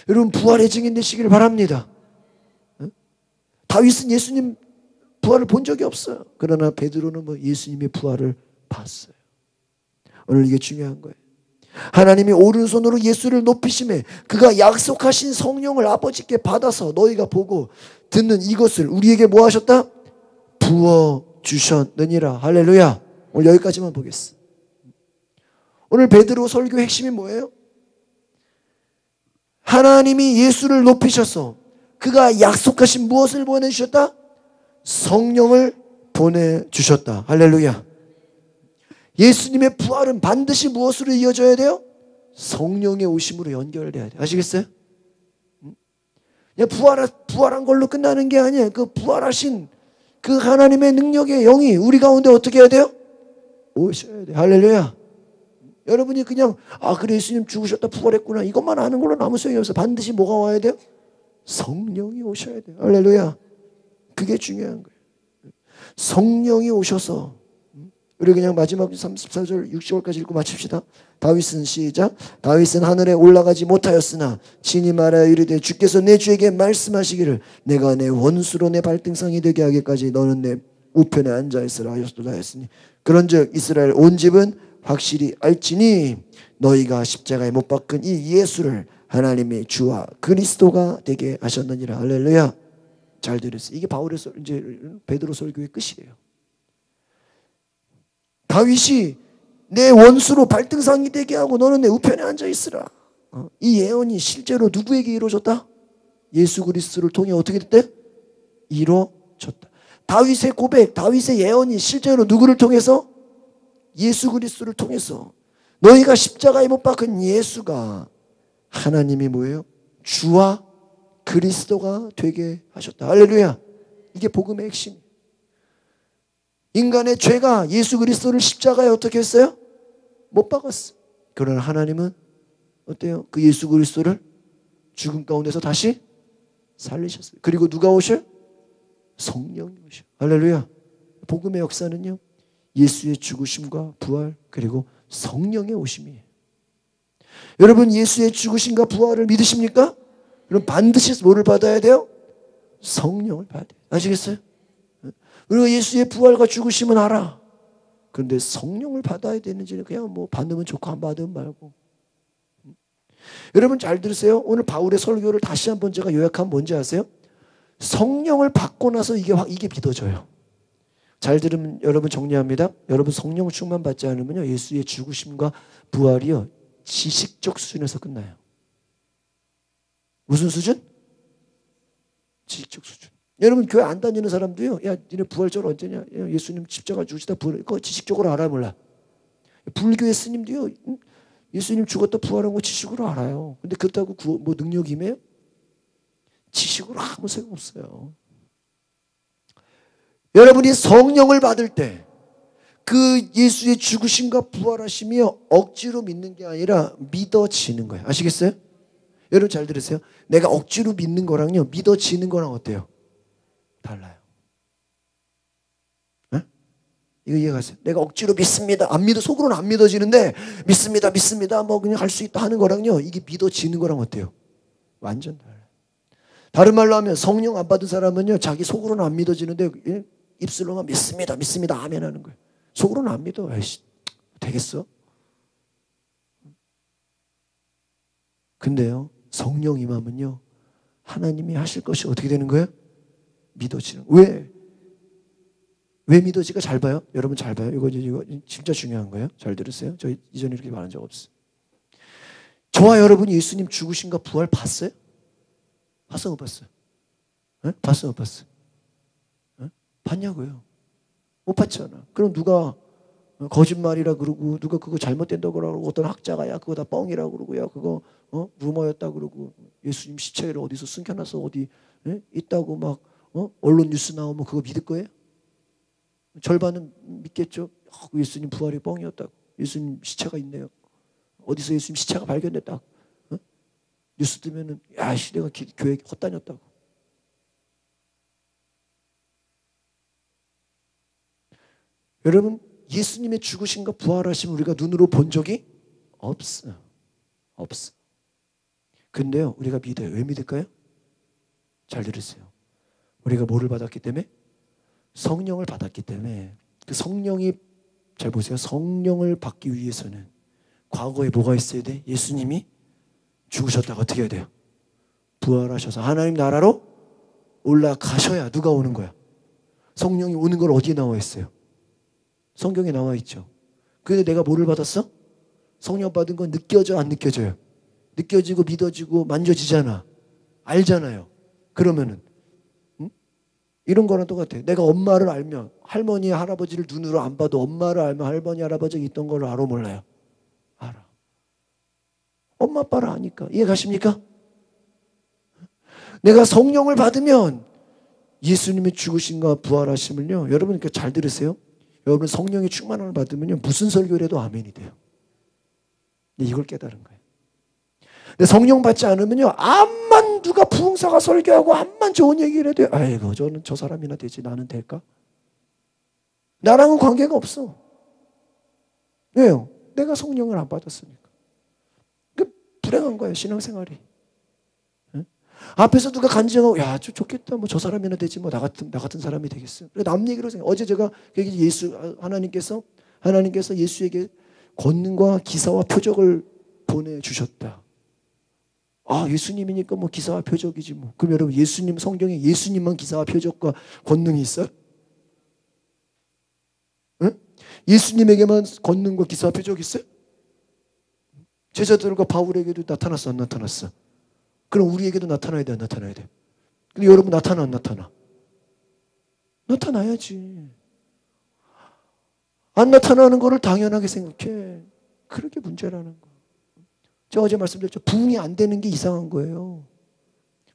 S1: 여러분 부활의 증인 되시기를 바랍니다. 다윗은 예수님 부활을 본 적이 없어요. 그러나 베드로는 뭐 예수님의 부활을 봤어요. 오늘 이게 중요한 거예요. 하나님이 오른손으로 예수를 높이심에 그가 약속하신 성령을 아버지께 받아서 너희가 보고 듣는 이것을 우리에게 뭐 하셨다? 부어 주셨느니라. 할렐루야. 오늘 여기까지만 보겠습니다. 오늘 베드로 설교 핵심이 뭐예요? 하나님이 예수를 높이셔서 그가 약속하신 무엇을 보내주셨다? 성령을 보내주셨다. 할렐루야. 예수님의 부활은 반드시 무엇으로 이어져야 돼요? 성령의 오심으로 연결돼야 돼. 아시겠어요? 그냥 부활, 부활한 걸로 끝나는 게 아니에요. 그 부활하신 그 하나님의 능력의 영이 우리 가운데 어떻게 해야 돼요? 오셔야 돼. 할렐루야. 여러분이 그냥 아 그래 예수님 죽으셨다 부활했구나 이것만 아는 걸로 아무 소용이 없어. 반드시 뭐가 와야 돼요? 성령이 오셔야 돼요. 할렐루야. 그게 중요한 거예요. 성령이 오셔서 우리 그냥 마지막 34절 60절까지 읽고 마칩시다. 다윗은 시작. 다윗은 하늘에 올라가지 못하였으나 친히 말하여 이르되 주께서 내 주에게 말씀하시기를 내가 내 원수로 내 발등상이 되게 하기까지 너는 내 우편에 앉아 있으라 하였도다 했으니 그런즉 이스라엘 온 집은 확실히 알지니 너희가 십자가에 못 박은 이 예수를 하나님의 주와 그리스도가 되게 하셨느니라 할렐루야 잘 들으세요 이게 바울의 이제 베드로 설교의 끝이에요 다윗이 내 원수로 발등상이 되게 하고 너는 내 우편에 앉아 있으라. 어? 이 예언이 실제로 누구에게 이루어졌다? 예수 그리스도를 통해 어떻게 됐대? 이루어졌다. 다윗의 고백, 다윗의 예언이 실제로 누구를 통해서? 예수 그리스도를 통해서 너희가 십자가에 못 박은 예수가 하나님이 뭐예요? 주와 그리스도가 되게 하셨다. 할렐루야. 이게 복음의 핵심. 인간의 죄가 예수 그리스도를 십자가에 어떻게 했어요? 못 박았어. 그러나 하나님은 어때요? 그 예수 그리스도를 죽음 가운데서 다시 살리셨어요. 그리고 누가 오셔? 성령이 오셔. 할렐루야. 복음의 역사는요. 예수의 죽으심과 부활 그리고 성령의 오심이에요. 여러분 예수의 죽으심과 부활을 믿으십니까? 그럼 반드시 뭐를 받아야 돼요? 성령을 받아야 돼요. 아시겠어요? 그리고 예수의 부활과 죽으심은 알아. 그런데 성령을 받아야 되는지는 그냥 뭐 받으면 좋고 안 받으면 말고. 여러분 잘 들으세요. 오늘 바울의 설교를 다시 한번 제가 요약하면 뭔지 아세요? 성령을 받고 나서 이게 이게 믿어져요. 잘 들으면 여러분 정리합니다. 여러분 성령 충만 받지 않으면요 예수의 죽으심과 부활이요 지식적 수준에서 끝나요. 무슨 수준? 지식적 수준. 여러분 교회 안 다니는 사람도요. 야, 니네 부활절 언제냐? 야, 예수님 십자가 죽으시다 부활. 그거 지식적으로 알아 몰라. 불교의 스님도요. 예수님 죽었다 부활한 거 지식으로 알아요. 근데 그렇다고 구, 뭐 능력이 임해요? 지식으로 아무 소용 없어요. 여러분이 성령을 받을 때 그 예수의 죽으심과 부활하심이 억지로 믿는 게 아니라 믿어지는 거예요. 아시겠어요? 여러분 잘 들으세요. 내가 억지로 믿는 거랑요. 믿어지는 거랑 어때요? 달라요. 네? 이거 이해가세요? 내가 억지로 믿습니다. 안 믿어 속으로는 안 믿어지는데 믿습니다, 믿습니다. 뭐 그냥 할 수 있다 하는 거랑요. 이게 믿어지는 거랑 어때요? 완전 달라요. 다른 말로 하면 성령 안 받은 사람은요. 자기 속으로는 안 믿어지는데 예? 입술로만 믿습니다, 믿습니다. 아멘 하는 거예요. 속으로는 안 믿어. 에이씨, 되겠어? 근데요. 성령 임하면요. 하나님이 하실 것이 어떻게 되는 거예요? 믿어지는. 왜? 왜 믿어지가 잘 봐요? 여러분 잘 봐요. 이거, 이거 진짜 중요한 거예요. 잘 들으세요. 저 이전에 이렇게 말한 적 없어요. 저와 여러분이 예수님 죽으신가 부활 봤어요? 봤어, 못 봤어요? 네? 봤어, 못 봤어요? 네? 봤냐고요? 못 봤잖아. 그럼 누가 거짓말이라 그러고 누가 그거 잘못된다고 그러고 어떤 학자가 야 그거 다 뻥이라 그러고 야 그거 어 루머였다 그러고 예수님 시체를 어디서 숨겨놔서 어디 예? 있다고 막 어? 언론 뉴스 나오면 그거 믿을 거예요? 절반은 믿겠죠. 어, 예수님 부활이 뻥이었다고. 예수님 시체가 있네요. 어디서 예수님 시체가 발견됐다. 어? 뉴스 뜨면은 야 시대가 교회 헛다녔다고. 여러분 예수님의 죽으심과 부활하심 우리가 눈으로 본 적이 없어. 없어. 근데요 우리가 믿어요. 왜 믿을까요? 잘 들으세요. 우리가 뭐를 받았기 때문에? 성령을 받았기 때문에 그 성령이 잘 보세요. 성령을 받기 위해서는 과거에 뭐가 있어야 돼? 예수님이 죽으셨다가 어떻게 해야 돼요? 부활하셔서 하나님 나라로 올라가셔야 누가 오는 거야? 성령이 오는 걸 어디에 나와 있어요? 성경에 나와 있죠. 근데 내가 뭐를 받았어? 성령 받은 건 느껴져 안 느껴져요? 느껴지고 믿어지고 만져지잖아. 알잖아요. 그러면은 이런 거랑 똑같아. 내가 엄마를 알면 할머니, 할아버지를 눈으로 안 봐도 엄마를 알면 할머니, 할아버지가 있던 걸 알아 몰라요? 알아. 엄마 아빠를 아니까. 이해 가십니까? 내가 성령을 받으면 예수님의 죽으심과 부활하심을요. 여러분 잘 들으세요. 여러분 성령의 충만함을 받으면요. 무슨 설교를 해도 아멘이 돼요. 이걸 깨달은 거예요. 근데 성령 받지 않으면요. 암만 누가 부흥사가 설교하고 암만 좋은 얘기를 해도 아이고 저는 저 사람이나 되지 나는 될까? 나랑은 관계가 없어. 왜요? 내가 성령을 안 받았으니까. 그 불행한 거예요 신앙생활이. 앞에서 누가 간증하고 야, 저 좋겠다. 뭐 저 사람이나 되지 뭐 나 같은 나 같은 사람이 되겠어. 남 얘기로 생각. 어제 제가 예수 하나님께서 하나님께서 예수에게 권능과 기사와 표적을 보내 주셨다. 아, 예수님이니까 뭐 기사와 표적이지 뭐. 그럼 여러분 예수님 성경에 예수님만 기사와 표적과 권능이 있어요? 응? 예수님에게만 권능과 기사와 표적이 있어요? 제자들과 바울에게도 나타났어 안 나타났어? 그럼 우리에게도 나타나야 돼, 안 나타나야 돼? 근데 여러분 나타나, 안 나타나? 나타나야지. 안 나타나는 거를 당연하게 생각해. 그렇게 문제라는 거. 제가 어제 말씀드렸죠. 부흥이 안 되는 게 이상한 거예요.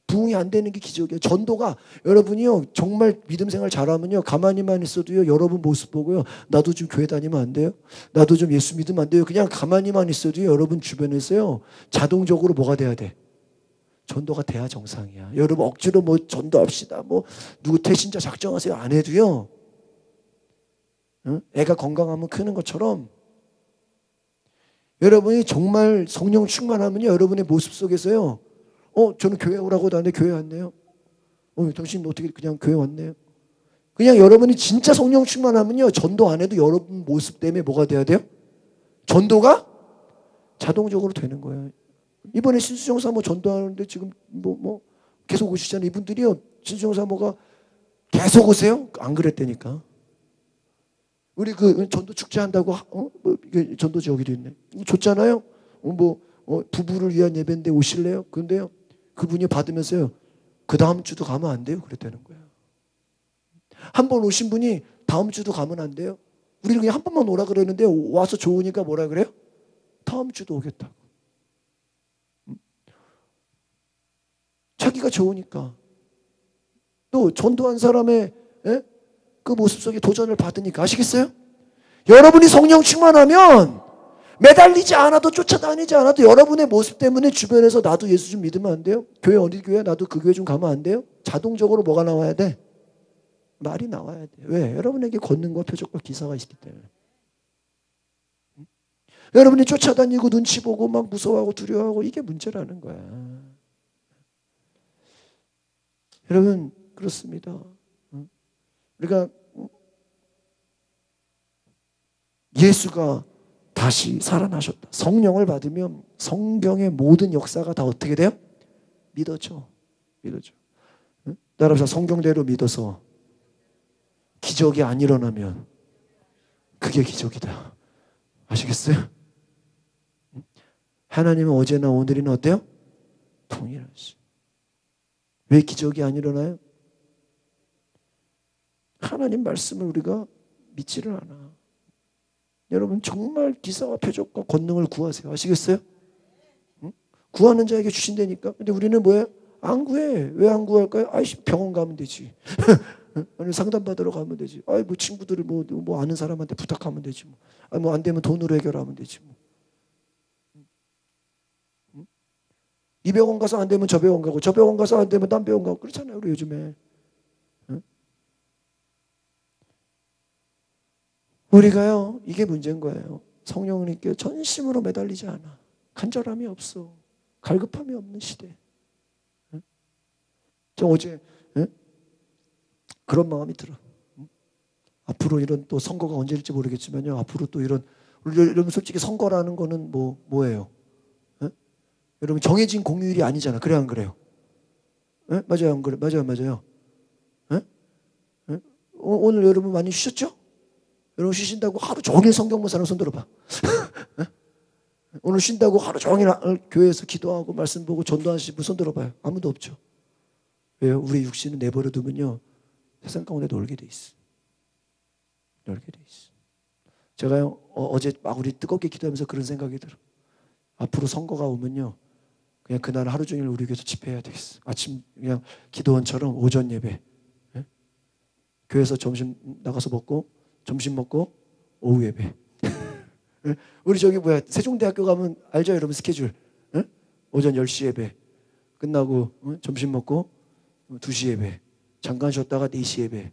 S1: 부흥이 안 되는 게 기적이에요. 전도가 여러분이요 정말 믿음 생활 잘하면요 가만히만 있어도요 여러분 모습 보고요 나도 좀 교회 다니면 안 돼요? 나도 좀 예수 믿으면 안 돼요? 그냥 가만히만 있어도요 여러분 주변에서요 자동적으로 뭐가 돼야 돼? 전도가 돼야 정상이야. 여러분 억지로 뭐 전도합시다. 뭐 누구 태신자 작정하세요. 안 해도요. 응? 애가 건강하면 크는 것처럼 여러분이 정말 성령 충만하면요. 여러분의 모습 속에서요. 어, 저는 교회 오라고 하는데 교회 왔네요. 어, 당신 어떻게 그냥 교회 왔네요. 그냥 여러분이 진짜 성령 충만하면요. 전도 안 해도 여러분 모습 때문에 뭐가 돼야 돼요? 전도가 자동적으로 되는 거예요. 이번에 신수정 사모 전도하는데 지금 뭐, 뭐, 계속 오시잖아요. 이분들이요. 신수정 사모가 계속 오세요? 안 그랬다니까. 우리 그 전도 축제 한다고, 어? 뭐, 전도 지역이도 있네. 좋잖아요? 어, 뭐, 어, 부부를 위한 예배인데 오실래요? 근데요. 그분이 받으면서요. 그 다음 주도 가면 안 돼요. 그랬다는 거예요. 한번 오신 분이 다음 주도 가면 안 돼요. 우리는 그냥 한 번만 오라 그러는데 와서 좋으니까 뭐라 그래요? 다음 주도 오겠다고. 자기가 좋으니까. 또 전도한 사람의 에? 예? 그 모습 속에 도전을 받으니까 아시겠어요? 여러분이 성령 충만하면 매달리지 않아도 쫓아다니지 않아도 여러분의 모습 때문에 주변에서 나도 예수 좀 믿으면 안 돼요? 교회 어디 교회 나도 그 교회 좀 가면 안 돼요? 자동적으로 뭐가 나와야 돼? 말이 나와야 돼. 왜? 여러분에게 권능과 표적과 기사가 있기 때문에. 여러분이 쫓아다니고 눈치 보고 막 무서워하고 두려워하고 이게 문제라는 거야. 여러분 그렇습니다. 우리가 예수가 다시 살아나셨다. 성령을 받으면 성경의 모든 역사가 다 어떻게 돼요? 믿어져. 믿어져. 따라서 성경대로 믿어서 기적이 안 일어나면 그게 기적이다. 아시겠어요? 하나님은 어제나 오늘이나 어때요? 동일하시. 왜 기적이 안 일어나요? 하나님 말씀을 우리가 믿지를 않아. 여러분 정말 기사와 표적과 권능을 구하세요. 아시겠어요? 응? 구하는 자에게 주신다니까. 근데 우리는 뭐예요? 안 구해. 왜 안 구할까요? 아이씨 병원 가면 되지. *laughs* 아니 상담 받으러 가면 되지. 아이 뭐 친구들을 뭐, 뭐 아는 사람한테 부탁하면 되지 뭐. 아니 뭐안 되면 돈으로 해결하면 되지 뭐. 이 병원 가서 안 되면 저 병원 가고 저 병원 가서 안 되면 딴 병원 가고 그렇잖아요 우리 요즘에 우리가요 이게 문제인 거예요. 성령님께 전심으로 매달리지 않아. 간절함이 없어. 갈급함이 없는 시대. 저 어제 그런 마음이 들어. 앞으로 이런 또 선거가 언제일지 모르겠지만요. 앞으로 또 이런 여러분 솔직히 선거라는 거는 뭐 뭐예요? 여러분 정해진 공휴일이 아니잖아. 그래 안 그래요? 에? 맞아요, 안 그래? 맞아요, 맞아요. 오늘 여러분 많이 쉬셨죠? 여러분 쉬신다고 하루 종일 성경 본 사람 손 들어봐. *laughs* 오늘 쉰다고 하루 종일 교회에서 기도하고 말씀 보고 전도하시는 분손 들어봐요. 아무도 없죠. 왜요? 우리 육신은 내버려 두면요. 세상 가운데 놀게 돼 있어. 놀게 돼 있어. 제가요, 어, 막 우리 뜨겁게 기도하면서 그런 생각이 들어. 앞으로 선거가 오면요. 그냥 그날 하루 종일 우리 교회에서 집회해야 되겠어. 아침 그냥 기도원처럼 오전 예배. 예? 교회에서 점심 나가서 먹고 점심 먹고 오후 예배. 예? 우리 저기 뭐야 세종대학교 가면 알죠 여러분 스케줄. 예? 오전 10시 예배. 끝나고 어? 점심 먹고 2시 예배. 잠깐 쉬었다가 4시 예배.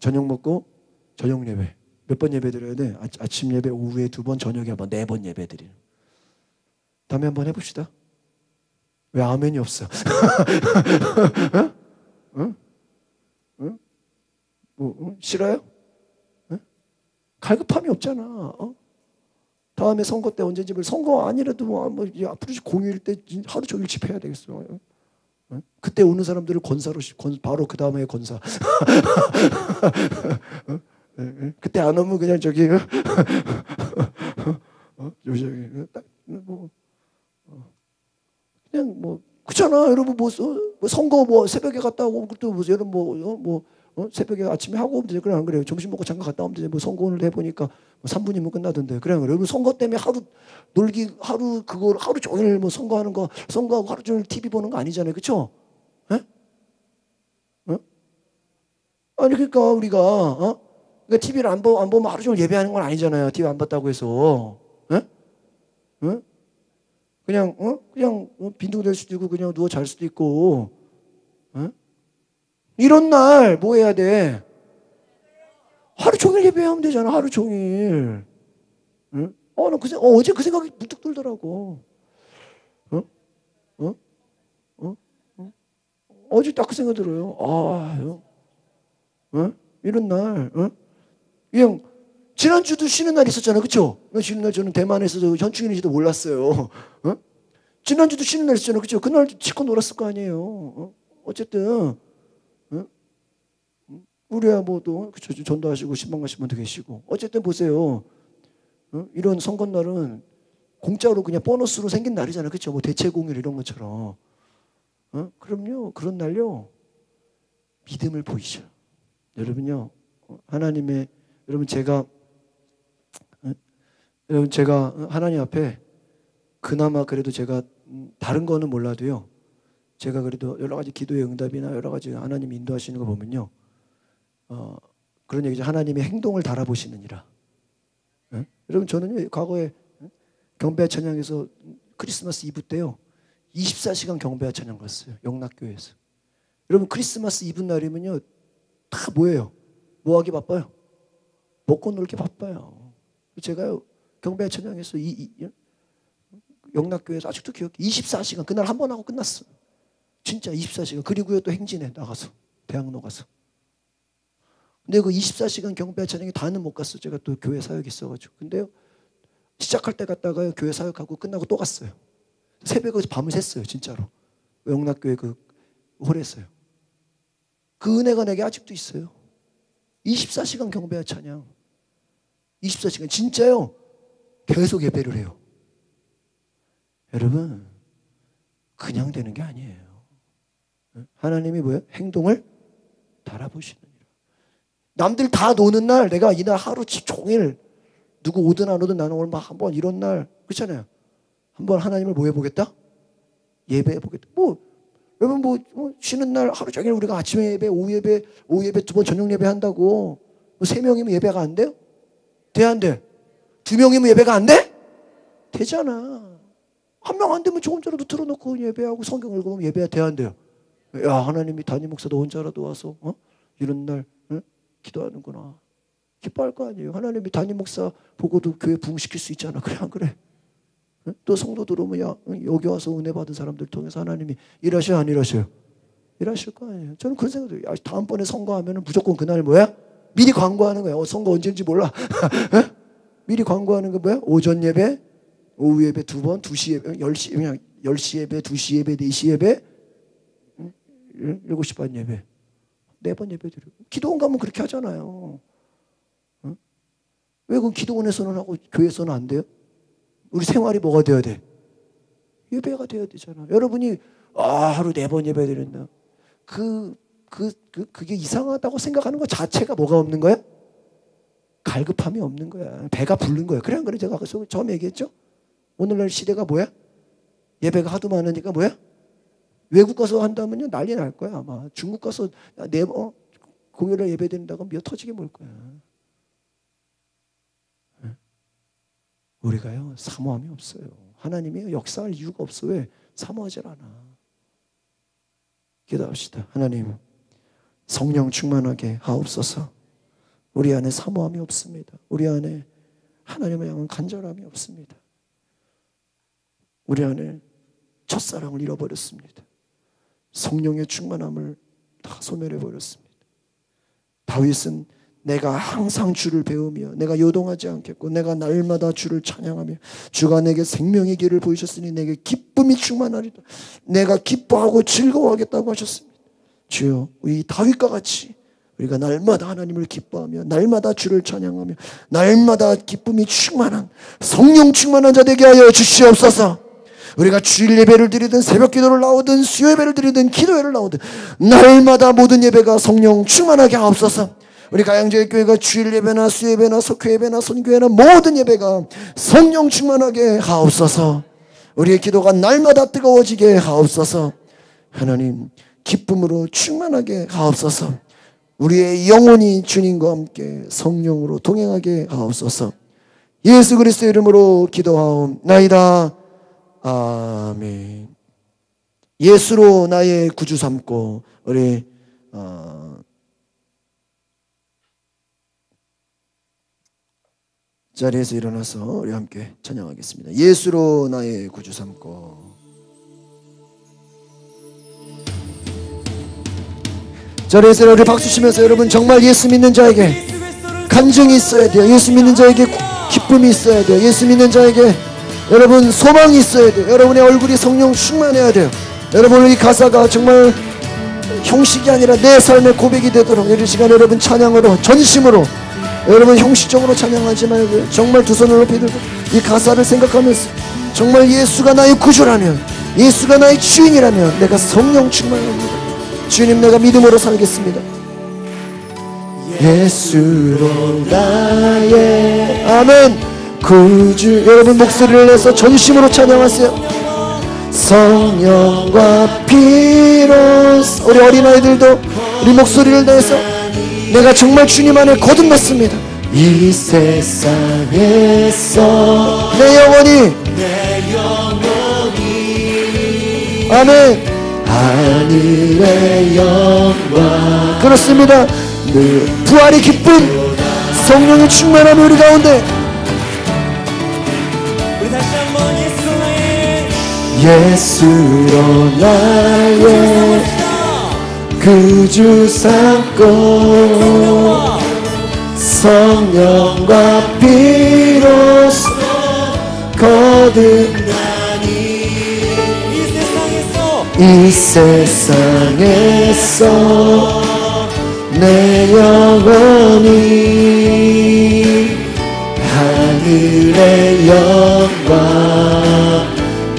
S1: 저녁 먹고 저녁 예배. 몇 번 예배 드려야 돼? 아, 침 예배, 오후에 두 번, 저녁에 한 번, 네 번 예배 드리는. 다음에 한번 해봅시다. 왜 아멘이 없어? 응? *laughs* 응? 뭐, 응? 싫어요? 응? 갈급함이 없잖아. 어? 다음에 선거 때 언제 집을 선거 아니라도 뭐, 뭐 앞으로 공휴일 때 하루 종일 집회해야 되겠어. 응? 그때 오는 사람들을 권사로 권, 바로 그 다음에 권사. *laughs* 그때 안 오면 그냥 저기 *laughs* 어? 요즘 뭐 그냥 뭐 그렇잖아 여러분 뭐, 뭐 선거 뭐 새벽에 갔다 오고 또뭐 여러분 뭐, 어? 뭐 어? 새벽에 아침에 하고 오면 되지 그래 안 그래요 점심 먹고 잠깐 갔다 오면 되지 뭐 선거 오늘 해보니까 뭐 3분이면 끝나던데 그래 안 그래요 여러분 선거 때문에 하루 놀기 하루 그걸 하루 종일 뭐 선거하는 거 선거하고 하루 종일 TV 보는 거 아니잖아요 그렇죠? 예? 어? 아니 그러니까 우리가 어? 그러니까 TV를 안, 보, 안 보면 하루 종일 예배하는 건 아니잖아요 TV 안 봤다고 해서 예? 예? 그냥 어? 그냥 어? 빈둥댈 수도 있고 그냥 누워 잘 수도 있고 어? 이런 날 뭐 해야 돼? 하루 종일 예배하면 되잖아 하루 종일 어? 어, 나 그, 생, 어, 어제 그 생각이 문득 들더라고 어? 어? 어? 어? 어제 딱 그 생각 들어요 아, 어? 어? 이런 날 어? 그냥 지난주도 쉬는 날 있었잖아요. 그쵸? 쉬는 날 저는 대만에서 현충일인지도 몰랐어요. 어? 지난주도 쉬는 날 있었잖아요. 그쵸? 그날 치고 놀았을 거 아니에요. 어? 쨌든 어? 우리야 뭐또 그쵸? 전도하시고 신방 가신 분도 계시고 어쨌든 보세요. 어? 이런 선거 날은 공짜로 그냥 보너스로 생긴 날이잖아요. 그쵸? 뭐 대체 공휴일 이런 것처럼. 어? 그럼요. 그런 날요. 믿음을 보이죠. 여러분요. 하나님의 여러분 제가 여러분 제가 하나님 앞에 그나마 그래도 제가 다른 거는 몰라도요. 제가 그래도 여러 가지 기도의 응답이나 여러 가지 하나님 인도하시는 거 보면요. 어, 그런 얘기죠. 하나님의 행동을 달아보시느니라. 네? 여러분 저는 과거에 경배와 찬양에서 크리스마스 이브 때요. 24시간 경배와 찬양 갔어요. 영락교회에서. 여러분 크리스마스 이브 날이면요. 다 뭐예요? 뭐 하기 바빠요? 먹고 놀기 바빠요. 제가요. 경배 천양에서 이, 이 영락교회에서 아직도 기억 24시간 그날 한 번 하고 끝났어. 진짜 24시간. 그리고요 또 행진에 나가서 대학로 가서. 근데 그 24시간 경배 찬양에 다는 못 갔어. 제가 또 교회 사역이 있어가지고. 근데요 시작할 때 갔다가요 교회 사역하고 끝나고 또 갔어요. 새벽에 밤을 샜어요 진짜로. 영락교회 그 홀에서요. 그 은혜가 내게 아직도 있어요. 24시간 경배와 찬양. 24시간 진짜요. 계속 예배를 해요. 여러분, 그냥 되는 게 아니에요. 하나님이 뭐예요? 행동을 달아보시느니라. 남들 다 노는 날, 내가 이날 하루 종일 누구 오든 안 오든 나는 오늘 막 한 번 이런 날, 그렇잖아요. 한번 하나님을 뭐 해보겠다? 예배해보겠다. 뭐, 여러분 뭐, 뭐, 쉬는 날 하루 종일 우리가 아침에 예배, 오후 예배, 오후 예배 두 번 저녁 예배 한다고 뭐 세 명이면 예배가 안 돼요? 돼, 안 돼? 두 명이면 예배가 안 돼? 되잖아. 한 명 안 되면 저 혼자라도 틀어놓고 예배하고 성경 읽으면 예배가 돼, 안 돼요? 야, 하나님이 담임 목사도 혼자라도 와서, 어? 이런 날, 어? 기도하는구나. 기뻐할 거 아니에요. 하나님이 담임 목사 보고도 교회 부흥시킬 수 있잖아. 그래, 안 그래? 어? 또 성도 들어오면, 야, 여기 와서 은혜 받은 사람들 통해서 하나님이 일하셔요, 안 일하셔요? 일하실 거 아니에요. 저는 그런 생각도, 야, 다음번에 선거하면 무조건 그날 뭐야? 미리 광고하는 거야. 어, 선거 언제인지 몰라. *laughs* 미리 광고하는 거 뭐야? 오전 예배, 오후 예배 두 번, 두시 예배, 열시 그냥 열시 예배, 두시 예배, 네시 예배, 일곱 시반 예배, 네 번 예배 드리고 기도원 가면 그렇게 하잖아요. 왜그 기도원에서는 하고 교회에서는 안 돼요? 우리 생활이 뭐가 되어야 돼? 예배가 되어야 되잖아. 여러분이 아 하루 네 번 예배 드린다. 그 그, 그, 그게 이상하다고 생각하는 것 자체가 뭐가 없는 거야? 갈급함이 없는 거야. 배가 부른 거야. 그래 안 그래? 제가 아까 처음 얘기했죠? 오늘날 시대가 뭐야? 예배가 하도 많으니까 뭐야? 외국 가서 한다면요 난리 날 거야 아마 중국 가서 네 어, 공연을 예배 드린다고 미어 터지게 몰 거야. 우리가요 사모함이 없어요. 하나님이 역사할 이유가 없어 왜 사모하질 않아. 기도합시다. 하나님 성령 충만하게 하옵소서. 우리 안에 사모함이 없습니다. 우리 안에 하나님을 향한 간절함이 없습니다. 우리 안에 첫사랑을 잃어버렸습니다. 성령의 충만함을 다 소멸해 버렸습니다. 다윗은 내가 항상 주를 배우며 내가 요동하지 않겠고 내가 날마다 주를 찬양하며 주가 내게 생명의 길을 보이셨으니 내게 기쁨이 충만하리다. 내가 기뻐하고 즐거워하겠다고 하셨습니다. 주여 우리 다윗과 같이 우리가 날마다 하나님을 기뻐하며 날마다 주를 찬양하며 날마다 기쁨이 충만한 성령 충만한 자 되게 하여 주시옵소서. 우리가 주일 예배를 드리든 새벽 기도를 나오든 수요 예배를 드리든 기도회를 나오든 날마다 모든 예배가 성령 충만하게 하옵소서. 우리 가양제의 교회가 주일 예배나 수요 예배나 석회 예배나 선교회나 모든 예배가 성령 충만하게 하옵소서. 우리의 기도가 날마다 뜨거워지게 하옵소서. 하나님 기쁨으로 충만하게 하옵소서. 우리의 영혼이 주님과 함께 성령으로 동행하게 하옵소서. 예수 그리스도의 이름으로 기도하옵나이다. 아멘. 예수로 나의 구주 삼고 우리 어, 자리에서 일어나서 우리 함께 찬양하겠습니다. 예수로 나의 구주 삼고 자리에서 우리 박수 치면서 여러분 정말 예수 믿는 자에게 간증이 있어야 돼요. 예수 믿는 자에게 기쁨이 있어야 돼요. 예수 믿는 자에게 여러분 소망이 있어야 돼요. 여러분의 얼굴이 성령 충만해야 돼요. 여러분 이 가사가 정말 형식이 아니라 내 삶의 고백이 되도록 이런 시간 여러분 찬양으로 전심으로 여러분 형식적으로 찬양하지 말고 정말 두 손을 높이 들고 이 가사를 생각하면서 정말 예수가 나의 구주라면 예수가 나의 주인이라면 내가 성령 충만합니다. 주님 내가 믿음으로 살겠습니다. 예수로 나의 아멘. 구주 여러분 목소리를 내서 전심으로 찬양하세요. 성령과 피로 우리 어린아이들도 우리 목소리를 내서 내가 정말 주님 안에 거듭났습니다. 이 세상에서 내 영혼이 아멘. 하늘의 영광. 그렇습니다. 늘 부활의 기쁨 성령의 충만함이 우리 가운데 예수로 나의 그주 삼고 성령과 피로써 거듭나니 이 세상에서 내 영혼이 하늘의 영광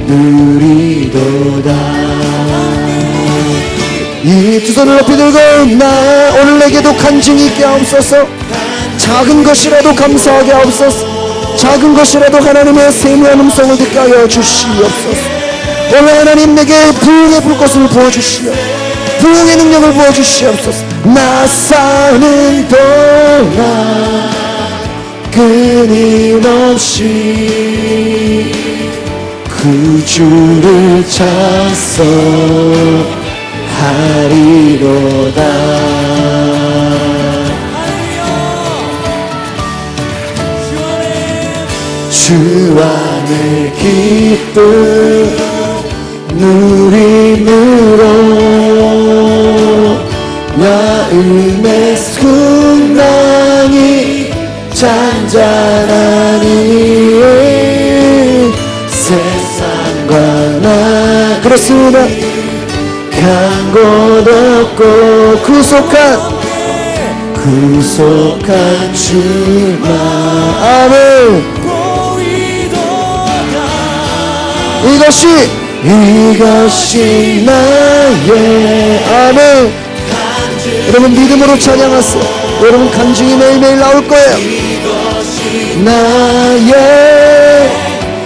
S1: 누리도다. 이 두 손을 높이 들고 나 오늘 내게도 간증이 있게 하옵소서 작은 것이라도 감사하게 하옵소서 작은 것이라도 하나님의 세미한 음성을 듣게 하여 주시옵소서. 오늘 하나님 내게 부흥의 불꽃을 부어주시오 부흥의 능력을 부어주시옵소서. 나 사는 동안 끊임없이 그 주를 찬송하리로다. 주 안의 기쁨 누림으로 마음의 순간이 잔잔하 그렇습니다. 간곳 없고 구속한 구속한 주만 아멘 이것이 이것이 나의 아멘 여러분 믿음으로 찬양하세요. 여러분 간증이 매일매일 나올 거예요. 나의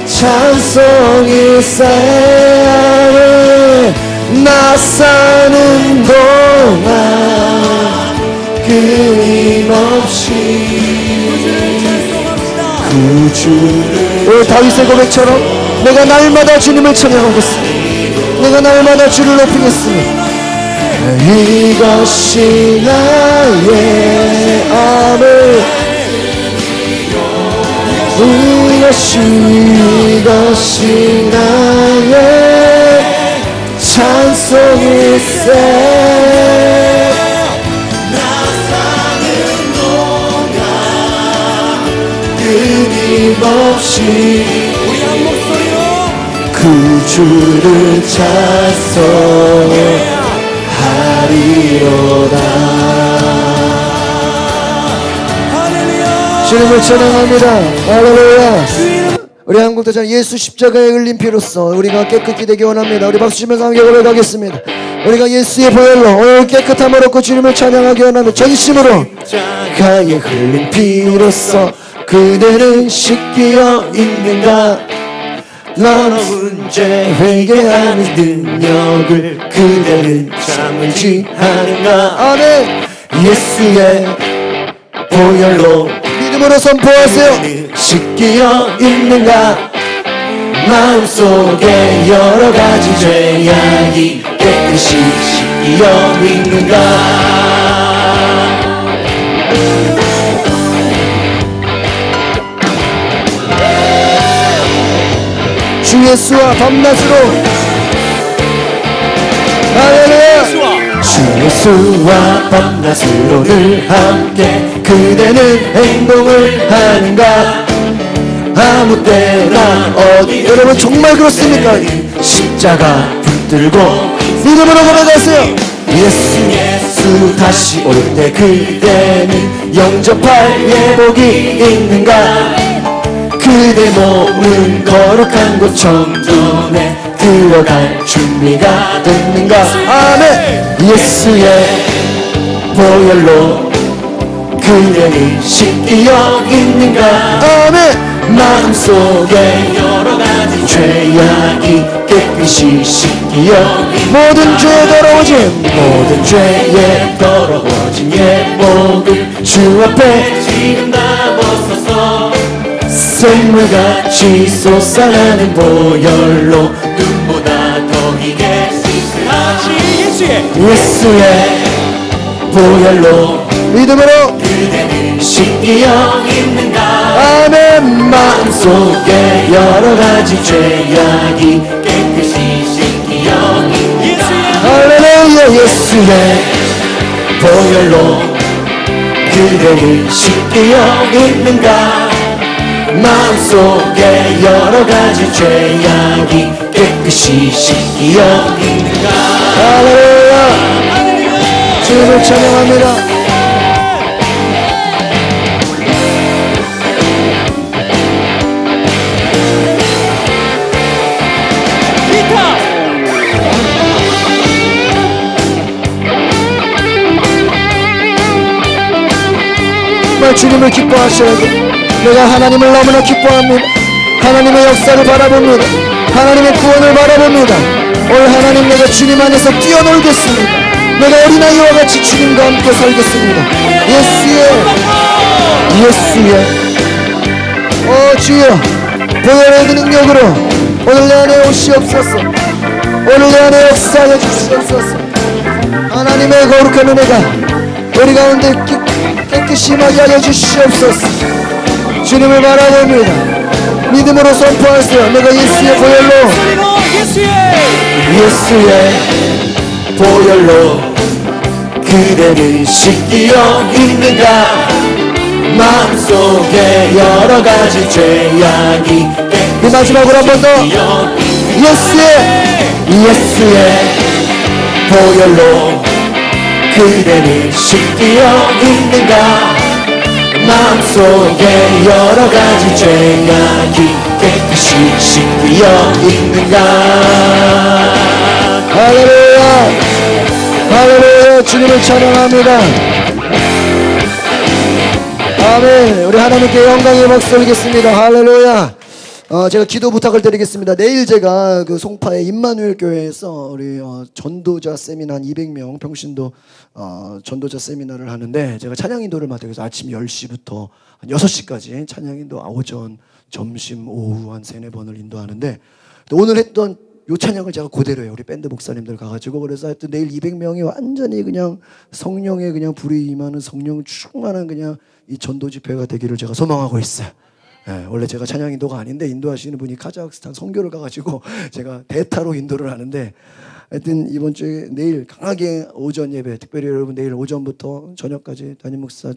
S1: 찬송이 쌓여 나 사는 동안 끊임없이 구주를 다윗의 고백처럼 내가 날마다 주님을 찬양하겠습니다. 내가 날마다 주를 높이겠습니다. 이것이 나의 아멘 이것이 이것이 나의 찬송일세 끊임없이
S2: 우리 한 목소리로
S1: 구주를 찬송하리로다 주님을 찬양합니다. 할렐루야. 우리 한국도장 예수 십자가에 흘린 피로써 우리가 깨끗이 되기 원합니다. 우리 박수 치면서 함께 고백하겠습니다. 우리가 예수의 보혈로 오늘 깨끗함을 얻고 주님을 찬양하기 원하며 전심으로. 십자가에 흘린 피로써 그대는 씻기어 있는가? 넌 언제 회개하는 능력을 그대는 참을지 하는가? 아멘. 예수의 보혈로 믿음으로 선포하세요. 씻기어 있는가 마음속에 여러 가지 죄악이 깨끗이 씻기어 있는가 주 예수와 밤낮으로. 할렐루야. 주 예수와 밤낮으로 늘 함께 그대는 행동을 하는가? 아무 때나 어디 여러분 정말 그렇습니까? 십자가 붙들고 믿음으로 걸어가세요. 예수 예수 다시 올 때 그대는 영접할 예복이 있는가? 그대 몸은 거룩한 곳 정전에 들어갈 준비가 됐는가? 아멘. 예수의 보혈로 그대는 씻기어 있는가? 아멘. 마음속에 여러 가지 죄악이 깨끗이 씻기어 모든 죄 더러워진 모든 죄에 더러워진 예복을 주 앞에 지금 다 벗어서. 샘물같이 솟아나는 보혈로 눈보다 더 희게
S2: 다시 예수의
S1: 예수의 보혈로 믿음으로 그대는 씻기어 있는가? 아멘. 마음속에 여러 가지 죄악이 깨끗이 씻기어 있는가 할렐루야 예수의 보혈로 그대는 씻기어 있는가? 마음속에 여러 가지 죄악이 깨끗이 씻기어 있는가? 할렐루야. 주님을 찬양합니다 주님을 기뻐하셔야 돼. 내가 하나님을 너무나 기뻐합니다. 하나님의 역사를 바라봅니다. 하나님의 구원을 바라봅니다. 오늘 하나님 내가 주님 안에서 뛰어놀겠습니다. 내가 어린아이와 같이 주님과 함께 살겠습니다. 예수의 예수의 어 주여 보혈의 그 능력으로 오늘 내 안에 오시옵소서 오늘 내 안에 역사하여 주시옵소서 하나님의 거룩한 은혜가 우리 가운데 깨- 깨 임하게 하여 주시옵소서. 주님을 바라봅니다. 믿음으로 선포하세요. 내가 예수의 보혈로.
S2: 예수의
S1: 보혈로 그대를 씻기어 있는가 마음속에 여러 가지 죄악이 이 마지막으로 한 번 더. 예수의 예수의 보혈로 그대를 씻기어 있는가? 마음속에 여러 가지 죄악이 깨끗이 씻기어 있는가? 할렐루야! 할렐루야! 주님을 찬양합니다. 아멘! 우리 하나님께 영광의 박수 올리겠습니다. 할렐루야 어, 제가 기도 부탁을 드리겠습니다. 내일 제가 그 송파의 임마누엘 교회에서 우리 어, 전도자 세미나 한 200명 평신도 어, 전도자 세미나를 하는데 제가 찬양 인도를 맡아서 아침 10시부터 한 6시까지 찬양 인도 아, 오전, 점심, 오후 한 세네 번을 인도하는데 또 오늘 했던 요 찬양을 제가 그대로 해요. 우리 밴드 목사님들 가가지고 그래서 하여튼 내일 200명이 완전히 그냥 성령의 그냥 불이 임하는 성령 충만한 그냥 이 전도 집회가 되기를 제가 소망하고 있어요. 예, 원래 제가 찬양 인도가 아닌데 인도하시는 분이 카자흐스탄 선교를 가가지고 *laughs* 제가 대타로 인도를 하는데 하여튼 이번 주에 내일 강하게 오전 예배 특별히 여러분 내일 오전부터 저녁까지 담임 목사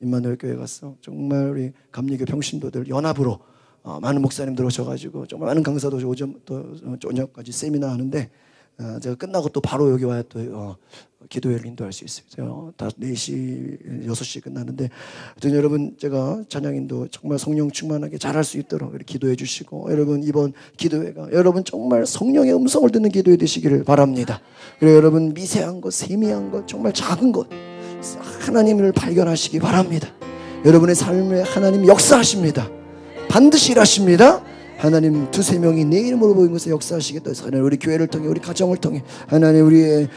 S1: 임마누엘 교회 갔어 정말 우리 감리교 평신도들 연합으로 어, 많은 목사님들 오셔가지고 정말 많은 강사도 오전부터 저녁까지 세미나 하는데 어, 제가 끝나고 또 바로 여기 와야 또 어, 기도회를 인도할 수 있어요. 다 4시, 6시 끝나는데 하여튼 여러분 제가 찬양인도 정말 성령 충만하게 잘할 수 있도록 기도해 주시고 여러분 이번 기도회가 여러분 정말 성령의 음성을 듣는 기도회 되시기를 바랍니다. 그리고 여러분 미세한 것, 세미한 것, 정말 작은 것 하나님을 발견하시기 바랍니다. 여러분의 삶에 하나님 역사하십니다. 반드시 일하십니다. 하나님 두세 명이 내 이름으로 보인 것에 역사하시겠다 하나님 우리 교회를 통해 우리 가정을 통해 하나님 우리의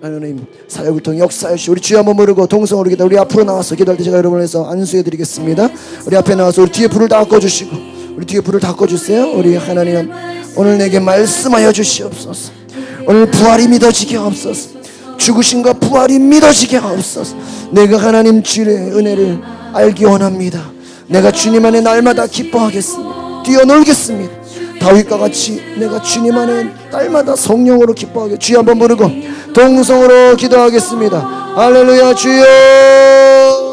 S1: 하나님 사역을 통해 역사하시 우리 주여 한번 모르고 동성으로 기다 우리 앞으로 나와서 기도할 때 제가 여러분을 해서 안수해 드리겠습니다. 우리 앞에 나와서 우리 뒤에 불을 다 꺼 주시고 우리 뒤에 불을 다 꺼 주세요. 우리 하나님 오늘 내게 말씀하여 주시옵소서. 오늘 부활이 믿어지게 없소서. 죽으신과 부활이 믿어지게 없소서. 내가 하나님 주의 은혜를 알기 원합니다. 내가 주님 안에 날마다 기뻐하겠습니다 뛰어놀겠습니다. 다윗과 같이 내가 주님 안에 날마다 성령으로 기뻐하게 주여 한번 부르고 동성으로 기도하겠습니다. 할렐루야 주여